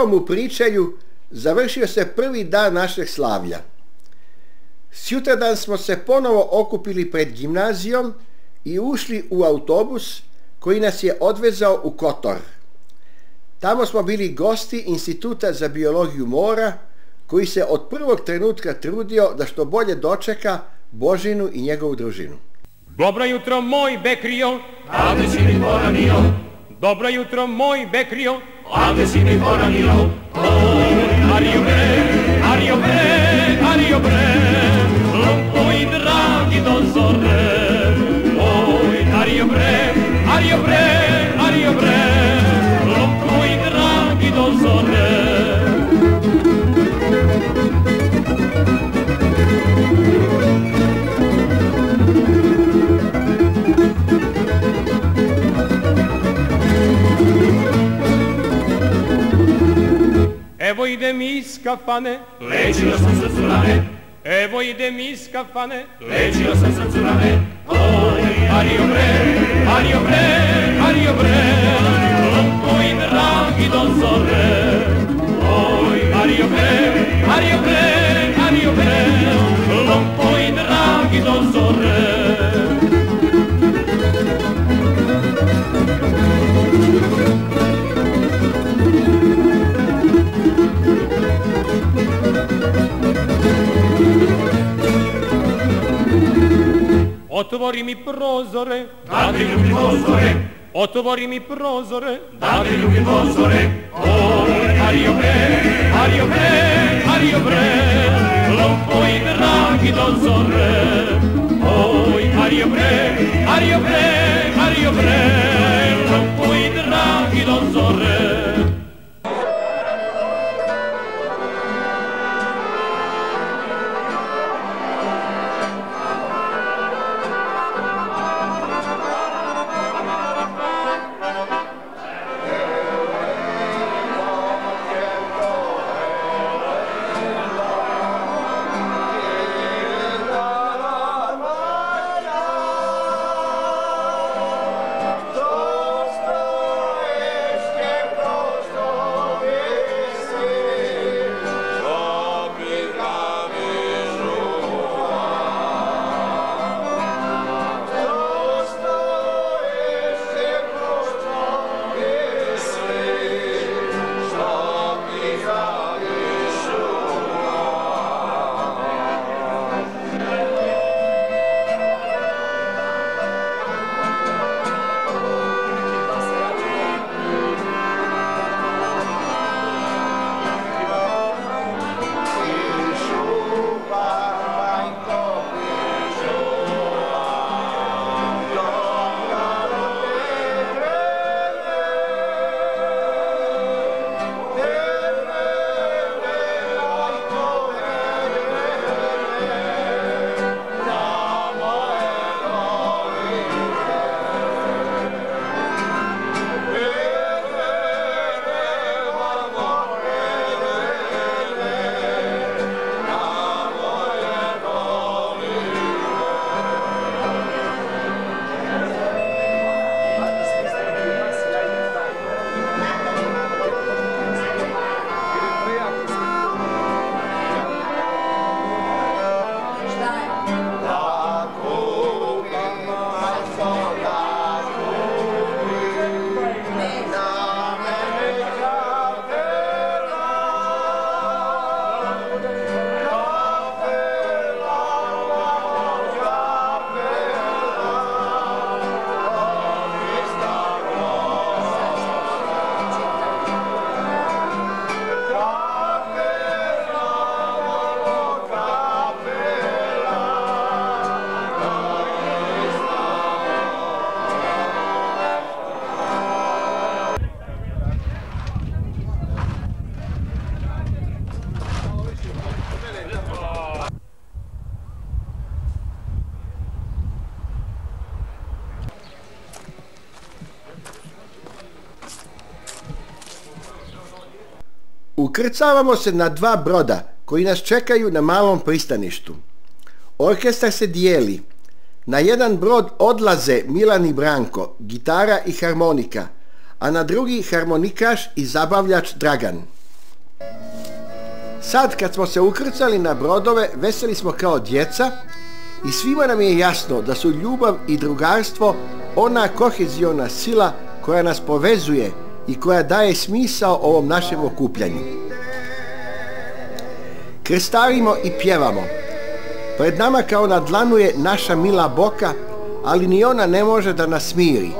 Večerom u pričaju završio se prvi dan našeg slavlja. Sjutradan smo se ponovo okupili pred gimnazijom i ušli u autobus koji nas je odvezao u Kotor. Tamo smo bili gosti Instituta za biologiju mora koji se od prvog trenutka trudio da što bolje dočeka Božinu i njegovu družinu. Dobro jutro moj Bekrio, ovdje si mi poranio. Dobro jutro moj Bekrio, ovdje si mi poranio. Evo idem iz kafane, lečio sam se curane. Evo idem iz kafane, lečio sam se curane. Oj, Ario bre, Ario bre, Otvori mi prozore, da te ljubim prozore. Otvori mi prozore, da te ljubim prozore. Oj, Mario Bre, Mario Bre, Mario Bre, lompo i dragi do zore. Oj, Mario Bre, Mario Bre, Mario Bre, lompo i dragi Ukrcavamo se na dva broda koji nas čekaju na malom pristaništu. Orkestar se dijeli. Na jedan brod odlaze Milan i Branko, gitara i harmonika, a na drugi harmonikaš i zabavljač Dragan. Sad kad smo se ukrcali na brodove, veseli smo kao djeca i svima nam je jasno da su ljubav i drugarstvo ona koheziona sila koja nas povezuje i koja daje smisao ovom našem okupljanju. Krestarimo i pjevamo. Pred nama kao na dlanu je naša mila boka, ali ni ona ne može da nas smiri.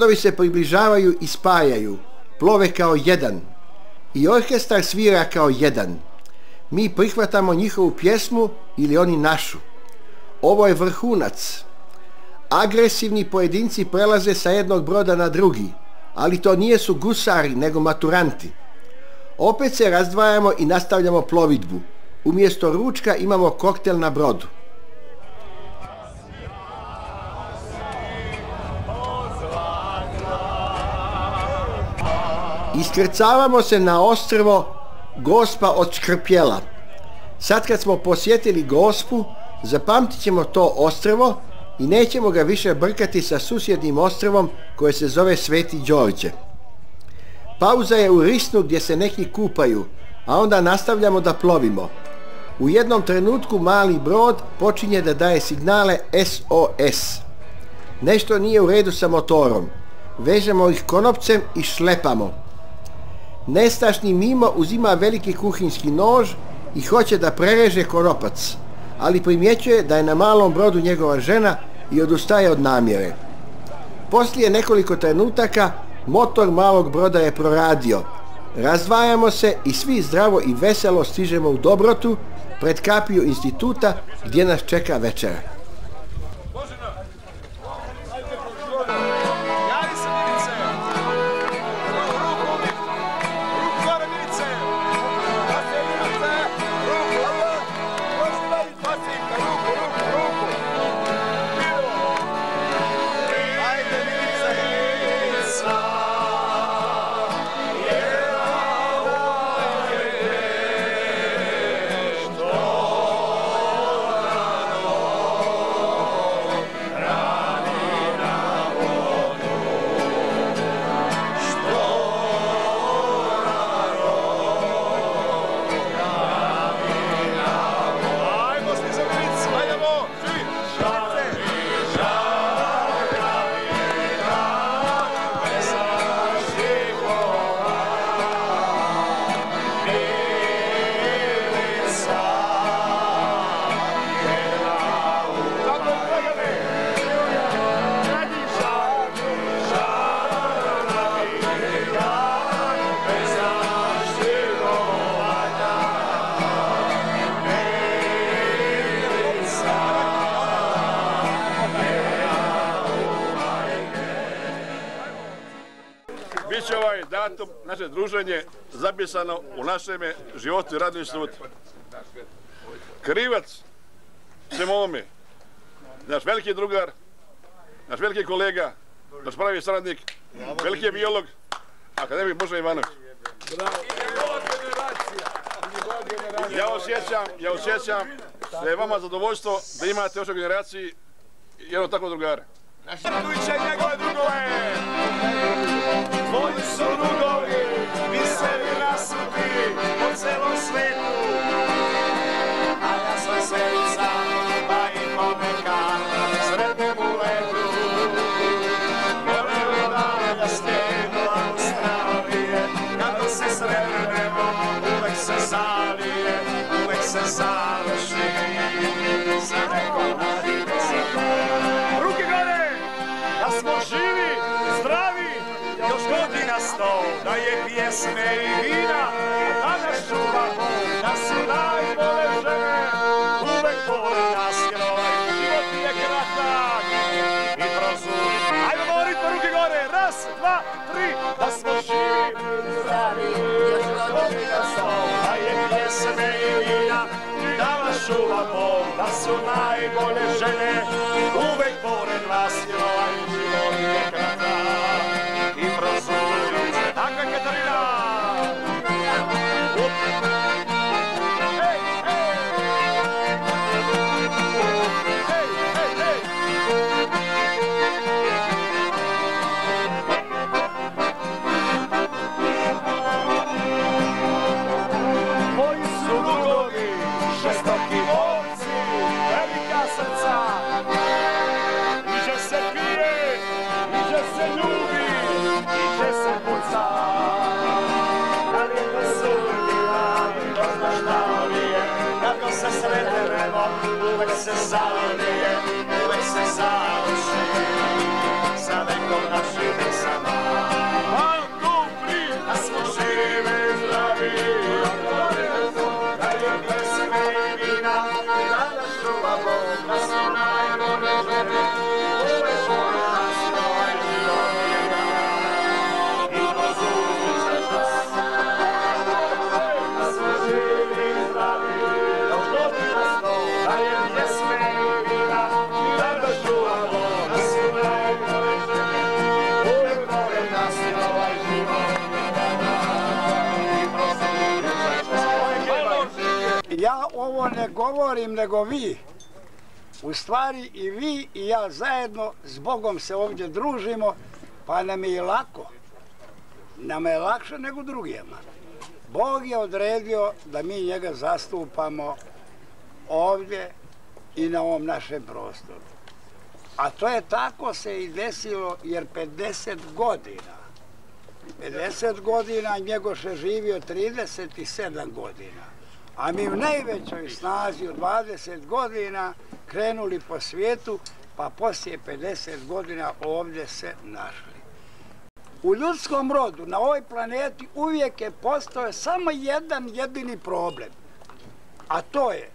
Brodovi se približavaju i spajaju, plove kao jedan i orkestar svira kao jedan. Mi prihvatamo njihovu pjesmu ili oni našu. Ovo je vrhunac. Agresivni pojedinci prelaze sa jednog broda na drugi, ali to nije su gusari, nego maturanti. Opet se razdvajamo i nastavljamo plovidbu. Umjesto ručka imamo koktel na brodu. Iskrcavamo se na ostrvo Gospa od Škrpjela. Sad kad smo posjetili Gospu, zapamtit ćemo to ostrvo i nećemo ga više brkati sa susjednim ostrvom koje se zove Sveti Đorđe. Pauza je u Risnu gdje se neki kupaju, a onda nastavljamo da plovimo. U jednom trenutku mali brod počinje da daje signale SOS. Nešto nije u redu sa motorom. Vežemo ih konopcem i šlepamo. Nestašni mimo uzima veliki kuhinski nož i hoće da prereže koropac, ali primjećuje da je na malom brodu njegova žena i odustaje od namjere. Poslije nekoliko trenutaka motor malog broda je proradio. Razdvajamo se i svi zdravo i veselo stižemo u Dobrotu pred kapiju instituta gdje nas čeka večera. Napisano u našem životu i radnom institutu. Krivac se ovome, naš veliki drugar, naš veliki kolega, naš pravi saradnik, veliki biolog, akademik Božan Ivanović. Ja osjećam, ja osjećam da je vama zadovoljstvo da imate u ovoj generaciji jedno tako drugara. Naš Radovića i njegove drugove! Moji su drugovi, rasuti po celom svetu. A ja sam sevica, pa i ponekad sretnem u letu. Volim da ja stenu Australije, kada se sretnemo, uvek se zalije, uvek se završi. Za neko nadine da je pjesme i vina, da danas čuvamo, da su najbolje žene, uvek pored nas, jer ovaj život je kratak. I prozor. Ajmo govoriti ruke gore, raz, dva, tri, da smo živi, zdravi, još godina sto, da je pjesme i vina, da vas čuva da su najbolje žene, uvek pored nas, jer ovaj prozor. Tako je, se zalije, uvek se završi. Sa nekom do Ja ovo ne govorim, nego vi. U stvari i vi i ja zajedno s Bogom se ovdje družimo, pa nam je i lako. Nam je lakše nego drugima. Bog je odredio da mi njega zastupamo ovdje i na ovom našem prostoru. A to je tako se i desilo jer 50 godina 50 godina, Njegoše živio 37 godina. A mi u najvećoj snazi od 20 godina krenuli po svijetu, pa poslije 50 godina ovdje se našli. U ljudskom rodu, na ovoj planeti, uvijek je postao samo jedan jedini problem. A to je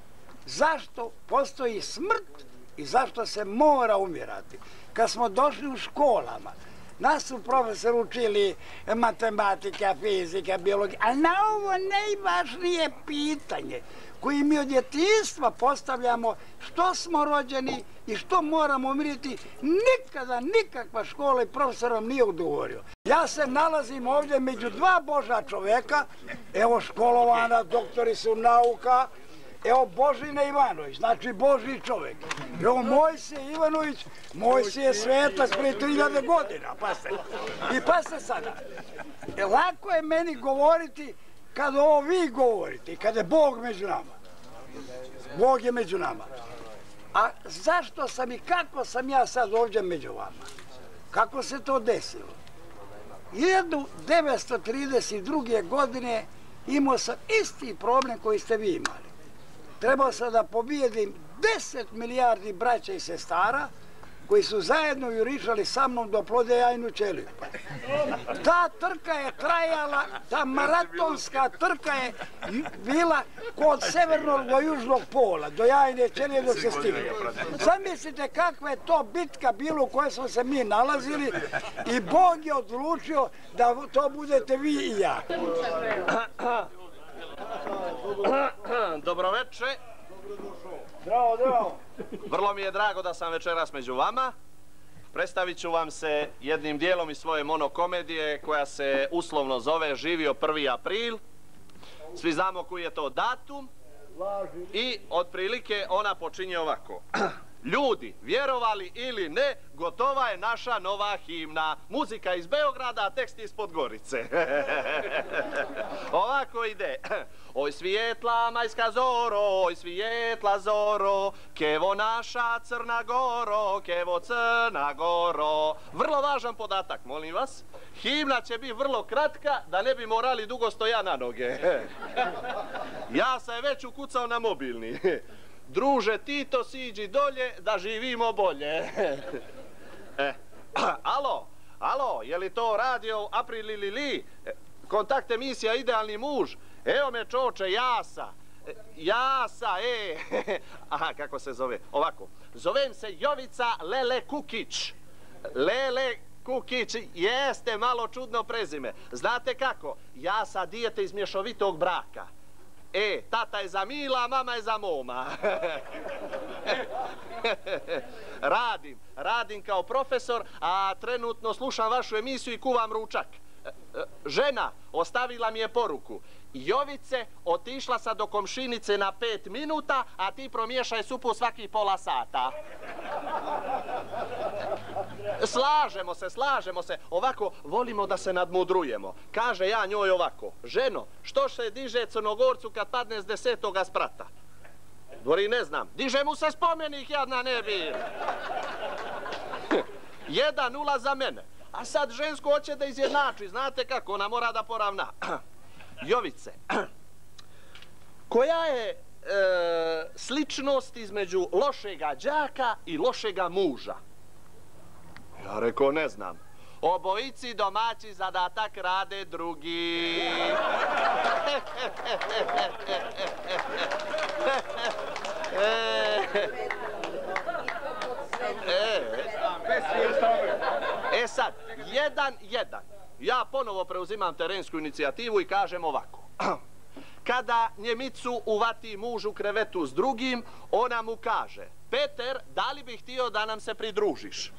zašto postoji smrt i zašto se mora umirati. Kad smo došli u školama, nas su profesor učili matematika, fizika, biologija, a na ovo najvažnije pitanje koje mi od djetinstva postavljamo što smo rođeni i što moramo umiriti, nikada nikakva škola i profesor vam nije odgovorio. Ja se nalazim ovdje među dva boža čoveka, evo školovana, doktori su nauka, Evo Božina Ivanović, znači Boži čovjek. Evo Mojsije Ivanović, Mojsije svetac pre 3000 godina, paste. I paste sada, e, lako je meni govoriti kad ovo vi govorite kada kad je Bog među nama. Bog je među nama. A zašto sam i kako sam ja sad ovdje među vama? Kako se to desilo? 1932. godine imao sam isti problem koji ste vi imali trebao sam da pobijedim 10 milijardi braća i sestara koji su zajedno jurišali sa mnom do plode jajnu ćeliju. Ta trka je trajala, ta maratonska trka je bila kod severnog do južnog pola, do jajne ćelije do se stigne. Zamislite kakva je to bitka bila u kojoj smo se mi nalazili i Bog je odlučio da to budete vi i ja. Dobroveče. Zdravo, zdravo. Vrlo mi je drago da sam večeras među vama. Predstavit ću vam se jednim dijelom iz svoje monokomedije koja se uslovno zove Živio 1. april. Svi znamo koji je to datum. I otprilike ona počinje ovako. Ljudi, vjerovali ili ne, gotova je naša nova himna. Muzika iz Beograda, a tekst iz Podgorice. Ovako ide. Oj svijetla majska zoro, oj svijetla zoro, kevo naša Crna Goro, kevo Crna Goro. Vrlo važan podatak, molim vas. Himna će biti vrlo kratka, da ne bi morali dugo stoja na noge. Ja sam već ukucao na mobilni. Druže Tito, siđi dolje da živimo bolje. e, alo, alo, je li to radio April ili li? E, Kontakt emisija Idealni muž. Evo me čoče, Jasa. E, jasa, e. Aha, kako se zove? Ovako. Zovem se Jovica Lele Kukić. Lele Kukić, jeste malo čudno prezime. Znate kako? Ja sa dijete iz mješovitog braka. E, tata je za Mila, mama je za Moma. radim, radim kao profesor, a trenutno slušam vašu emisiju i kuvam ručak. Žena ostavila mi je poruku. Jovice, otišla sa do komšinice na pet minuta, a ti promiješaj supu svaki pola sata. Slažemo se, slažemo se. Ovako, volimo da se nadmudrujemo. Kaže ja njoj ovako. Ženo, što se diže crnogorcu kad padne s desetoga sprata? Dvori ne znam. Diže mu se spomenik, jadna nebi. Jedan nula za mene. A sad žensko hoće da izjednači. Znate kako, ona mora da poravna. Jovice, koja je e, sličnost između lošega đaka i lošega muža? Ja rekao, ne znam. Obojici domaći zadatak rade drugi. E sad, jedan, jedan. Ja ponovo preuzimam terensku inicijativu i kažem ovako. Kada Njemicu uvati muž u krevetu s drugim, ona mu kaže Peter, da li bi htio da nam se pridružiš?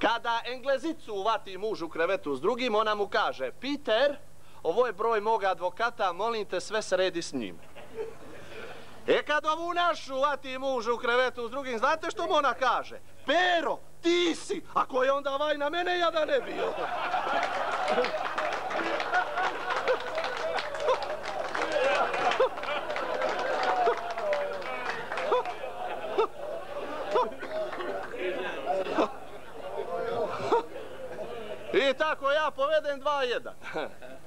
Kada Englezicu uvati muž u krevetu s drugim, ona mu kaže Peter, ovo je broj moga advokata, molim te sve sredi s njim. E kad ovu našu uvati muž u krevetu s drugim, znate što mu ona kaže? Pero, ti si, ako je onda vaj na mene, ja da ne bio. I tako ja povedem 2-1.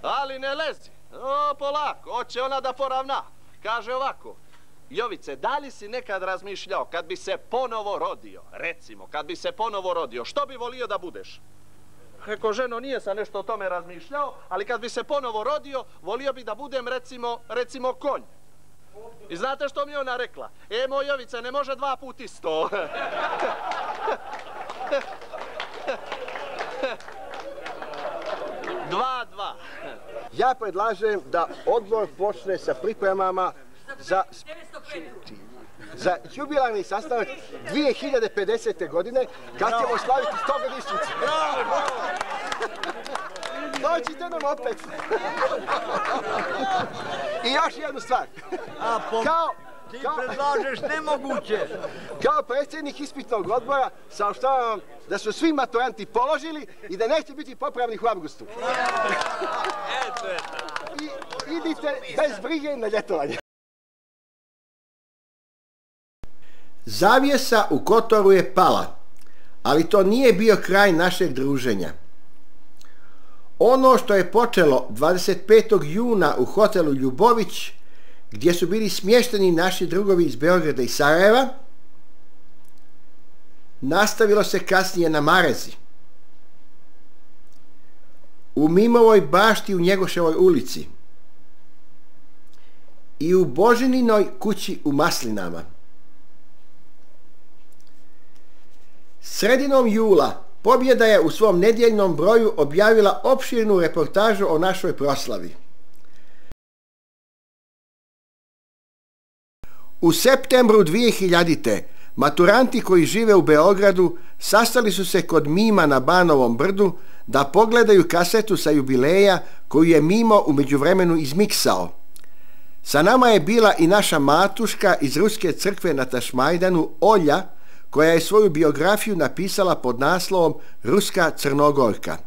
Ali ne lezi. O, polako, hoće ona da poravna. Kaže ovako, Jovice, da li si nekad razmišljao kad bi se ponovo rodio, recimo, kad bi se ponovo rodio, što bi volio da budeš? Reko, ženo, nije sam nešto o tome razmišljao, ali kad bi se ponovo rodio, volio bi da budem, recimo, recimo konj. I znate što mi ona rekla? E, moj Jovice, ne može dva put isto. Dva, dva. Ja predlažem da odbor počne sa pripremama za, za jubilarni sastanak 2050. godine kad ćemo slaviti 100 godišnjicu. Dođite nam opet. I još jednu stvar. Kao, Ti predlažeš nemoguće. Kao predsjednik ispitnog odbora saopštavam vam da su svi maturanti položili i da neće biti popravnih u avgustu. I idite bez brige na ljetovanje. Zavjesa u Kotoru je pala, ali to nije bio kraj našeg druženja. Ono što je počelo 25. juna u hotelu Ljubović, gdje su bili smješteni naši drugovi iz Beograda i Sarajeva, nastavilo se kasnije na Marezi. U Mimovoj bašti u Njegoševoj ulici i u Božininoj kući u Maslinama. Sredinom jula Pobjeda je u svom nedjeljnom broju objavila opširnu reportažu o našoj proslavi. U septembru 2000. maturanti koji žive u Beogradu sastali su se kod Mima na Banovom brdu da pogledaju kasetu sa jubileja koju je Mimo umeđu vremenu izmiksao. Sa nama je bila i naša matuška iz Ruske crkve na Tašmajdanu, Olja, koja je svoju biografiju napisala pod naslovom Ruska Crnogorka.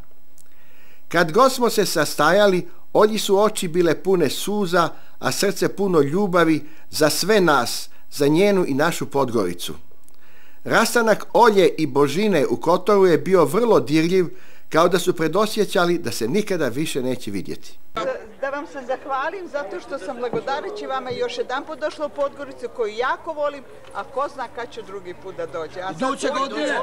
Kad god smo se sastajali, Olji su oči bile pune suza, a srce puno ljubavi za sve nas, za njenu i našu Podgoricu. Rastanak Olje i Božine u Kotoru je bio vrlo dirljiv, kao da su predosjećali da se nikada više neće vidjeti. Da vam se zahvalim zato što sam blagodareći vama još jedan put došla u Podgoricu koju jako volim, a ko zna kad ću drugi put da dođe. A Iduće godine!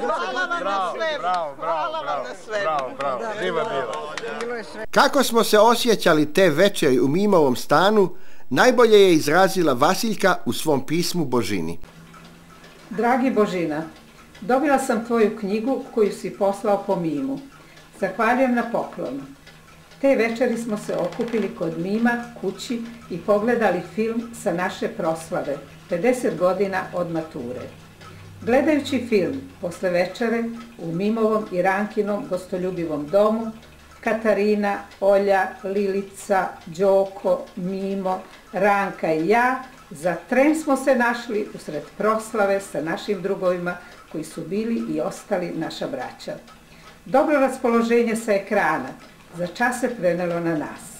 Hvala vam na svemu! Hvala vam na svemu! Bravo, bravo, živa bila. Kako smo se osjećali te večeri u Mimovom stanu, najbolje je izrazila Vasiljka u svom pismu Božini. Dragi Božina, dobila sam tvoju knjigu koju si poslao po Mimu. Zahvaljujem na poklonu. Te večeri smo se okupili kod Mima kući i pogledali film sa naše proslave, 50 godina od mature. Gledajući film posle večere u Mimovom i Rankinom gostoljubivom domu, Katarina, Olja, Lilica, Đoko, Mimo, Ranka i ja, za tren smo se našli usred proslave sa našim drugovima koji su bili i ostali naša braća. Dobro raspoloženje sa ekrana za čas se prenelo na nas.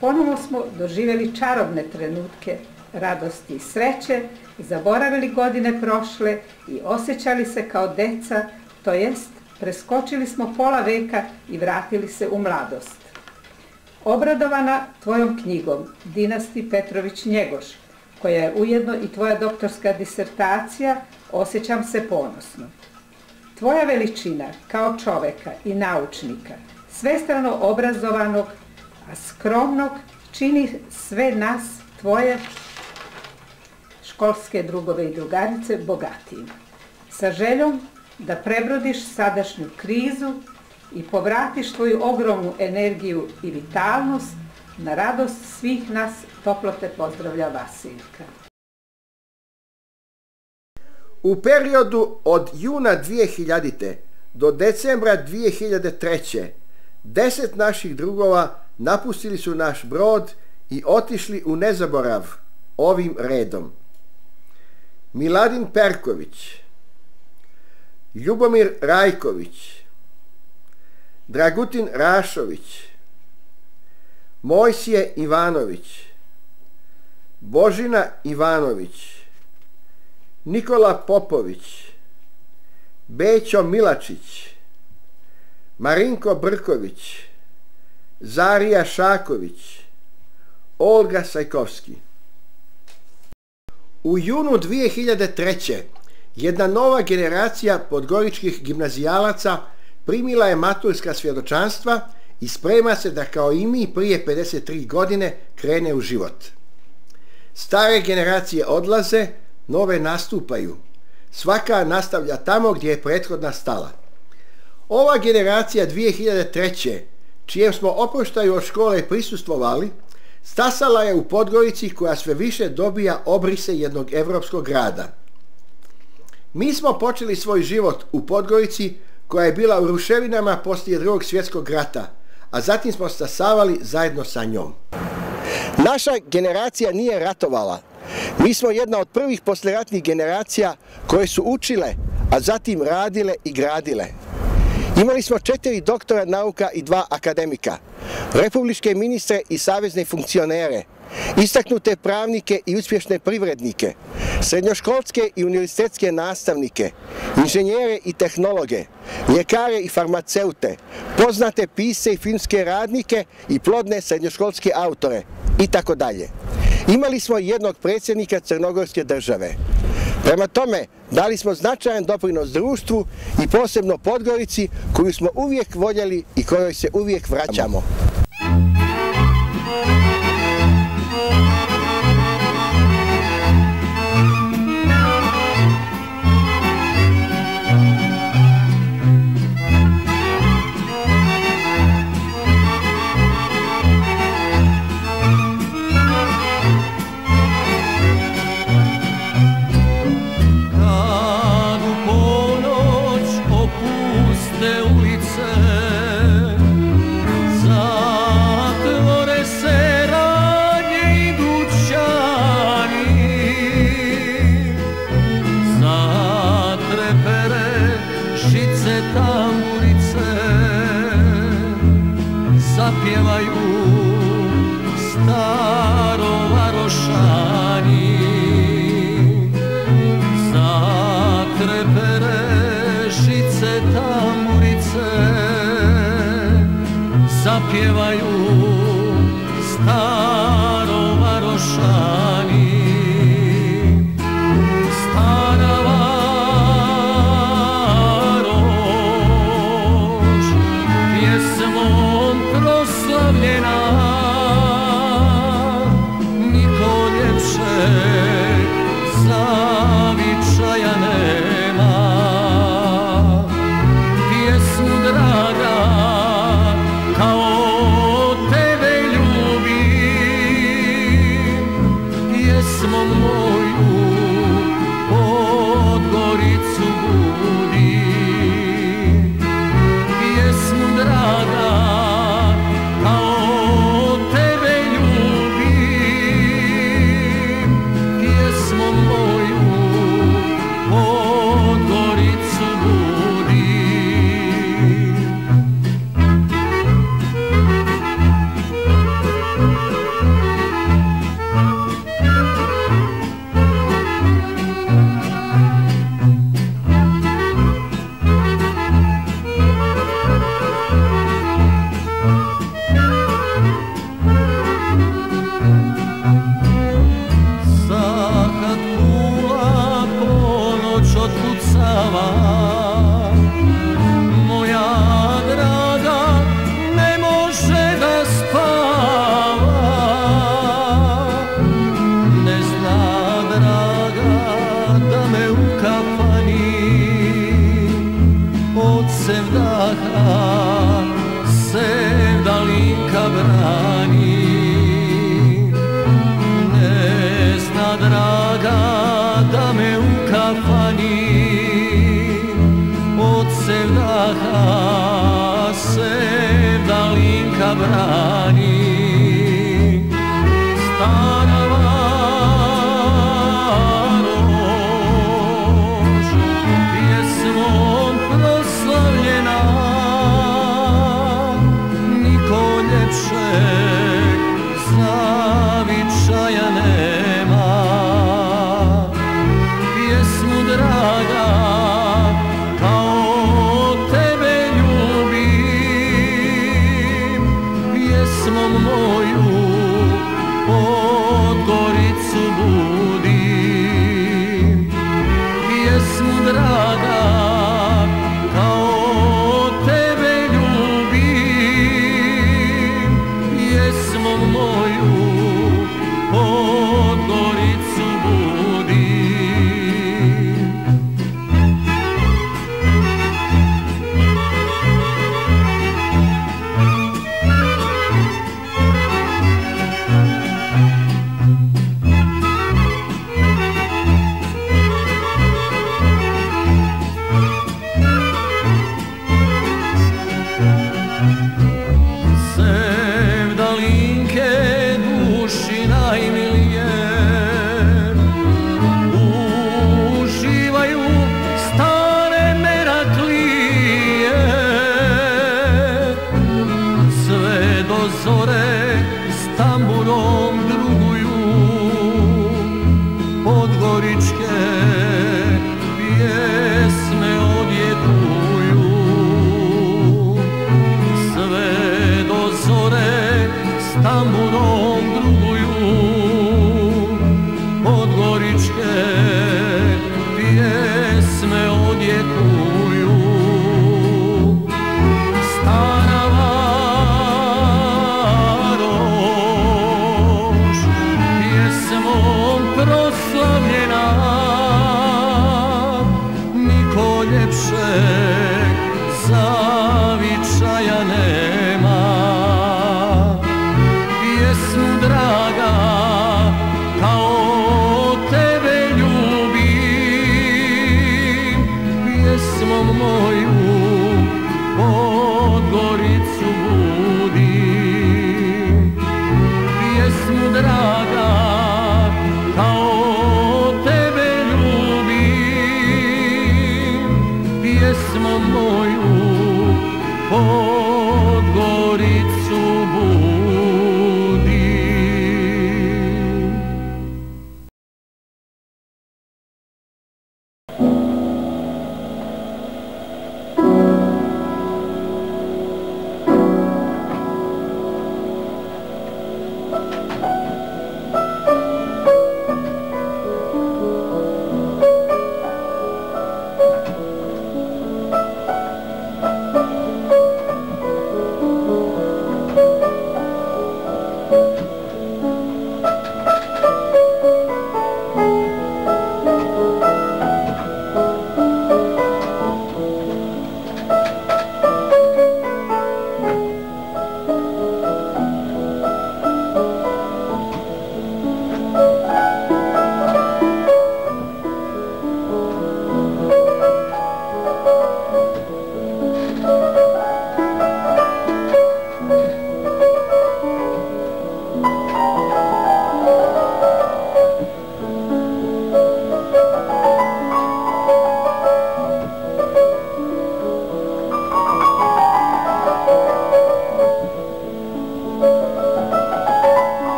Ponovo smo doživjeli čarobne trenutke radosti i sreće, zaboravili godine prošle i osjećali se kao deca, to jest preskočili smo pola veka i vratili se u mladost. Obradovana tvojom knjigom Dinasti Petrović Njegoš, koja je ujedno i tvoja doktorska disertacija, osjećam se ponosno. Tvoja veličina kao čoveka i naučnika, svestrano obrazovanog, a skromnog, čini sve nas, tvoje školske drugove i drugarice, bogatijim. Sa željom da prebrodiš sadašnju krizu i povratiš tvoju ogromnu energiju i vitalnost na radost svih nas, toplo te pozdravlja Vasiljka. U periodu od juna 2000. do decembra 2003 deset naših drugova napustili su naš brod i otišli u nezaborav ovim redom. Miladin Perković, Ljubomir Rajković, Dragutin Rašović, Mojsije Ivanović, Božina Ivanović, Nikola Popović, Bećo Milačić, Marinko Brković, Zarija Šaković, Olga Sajkovski. U junu 2003. jedna nova generacija podgoričkih gimnazijalaca primila je maturska svjedočanstva i sprema se da kao i mi prije 53 godine krene u život. Stare generacije odlaze, nove nastupaju. Svaka nastavlja tamo gdje je prethodna stala. Ova generacija 2003. čijem smo oproštaju od škole prisustvovali, stasala je u Podgorici koja sve više dobija obrise jednog evropskog grada. Mi smo počeli svoj život u Podgorici koja je bila u ruševinama poslije drugog svjetskog rata, a zatim smo stasavali zajedno sa njom. Naša generacija nije ratovala, Mi smo jedna od prvih posleratnih generacija koje su učile, a zatim radile i gradile. Imali smo četiri doktora nauka i dva akademika, republičke ministre i savezne funkcionere, istaknute pravnike i uspješne privrednike, srednjoškolske i univerzitetske nastavnike, inženjere i tehnologe, ljekare i farmaceute, poznate pise i filmske radnike i plodne srednjoškolske autore i tako dalje. Imali smo jednog predsjednika Crnogorske države. Prema tome, dali smo značajan doprinos društvu i posebno Podgorici koju smo uvijek voljeli i kojoj se uvijek vraćamo. śpiewaj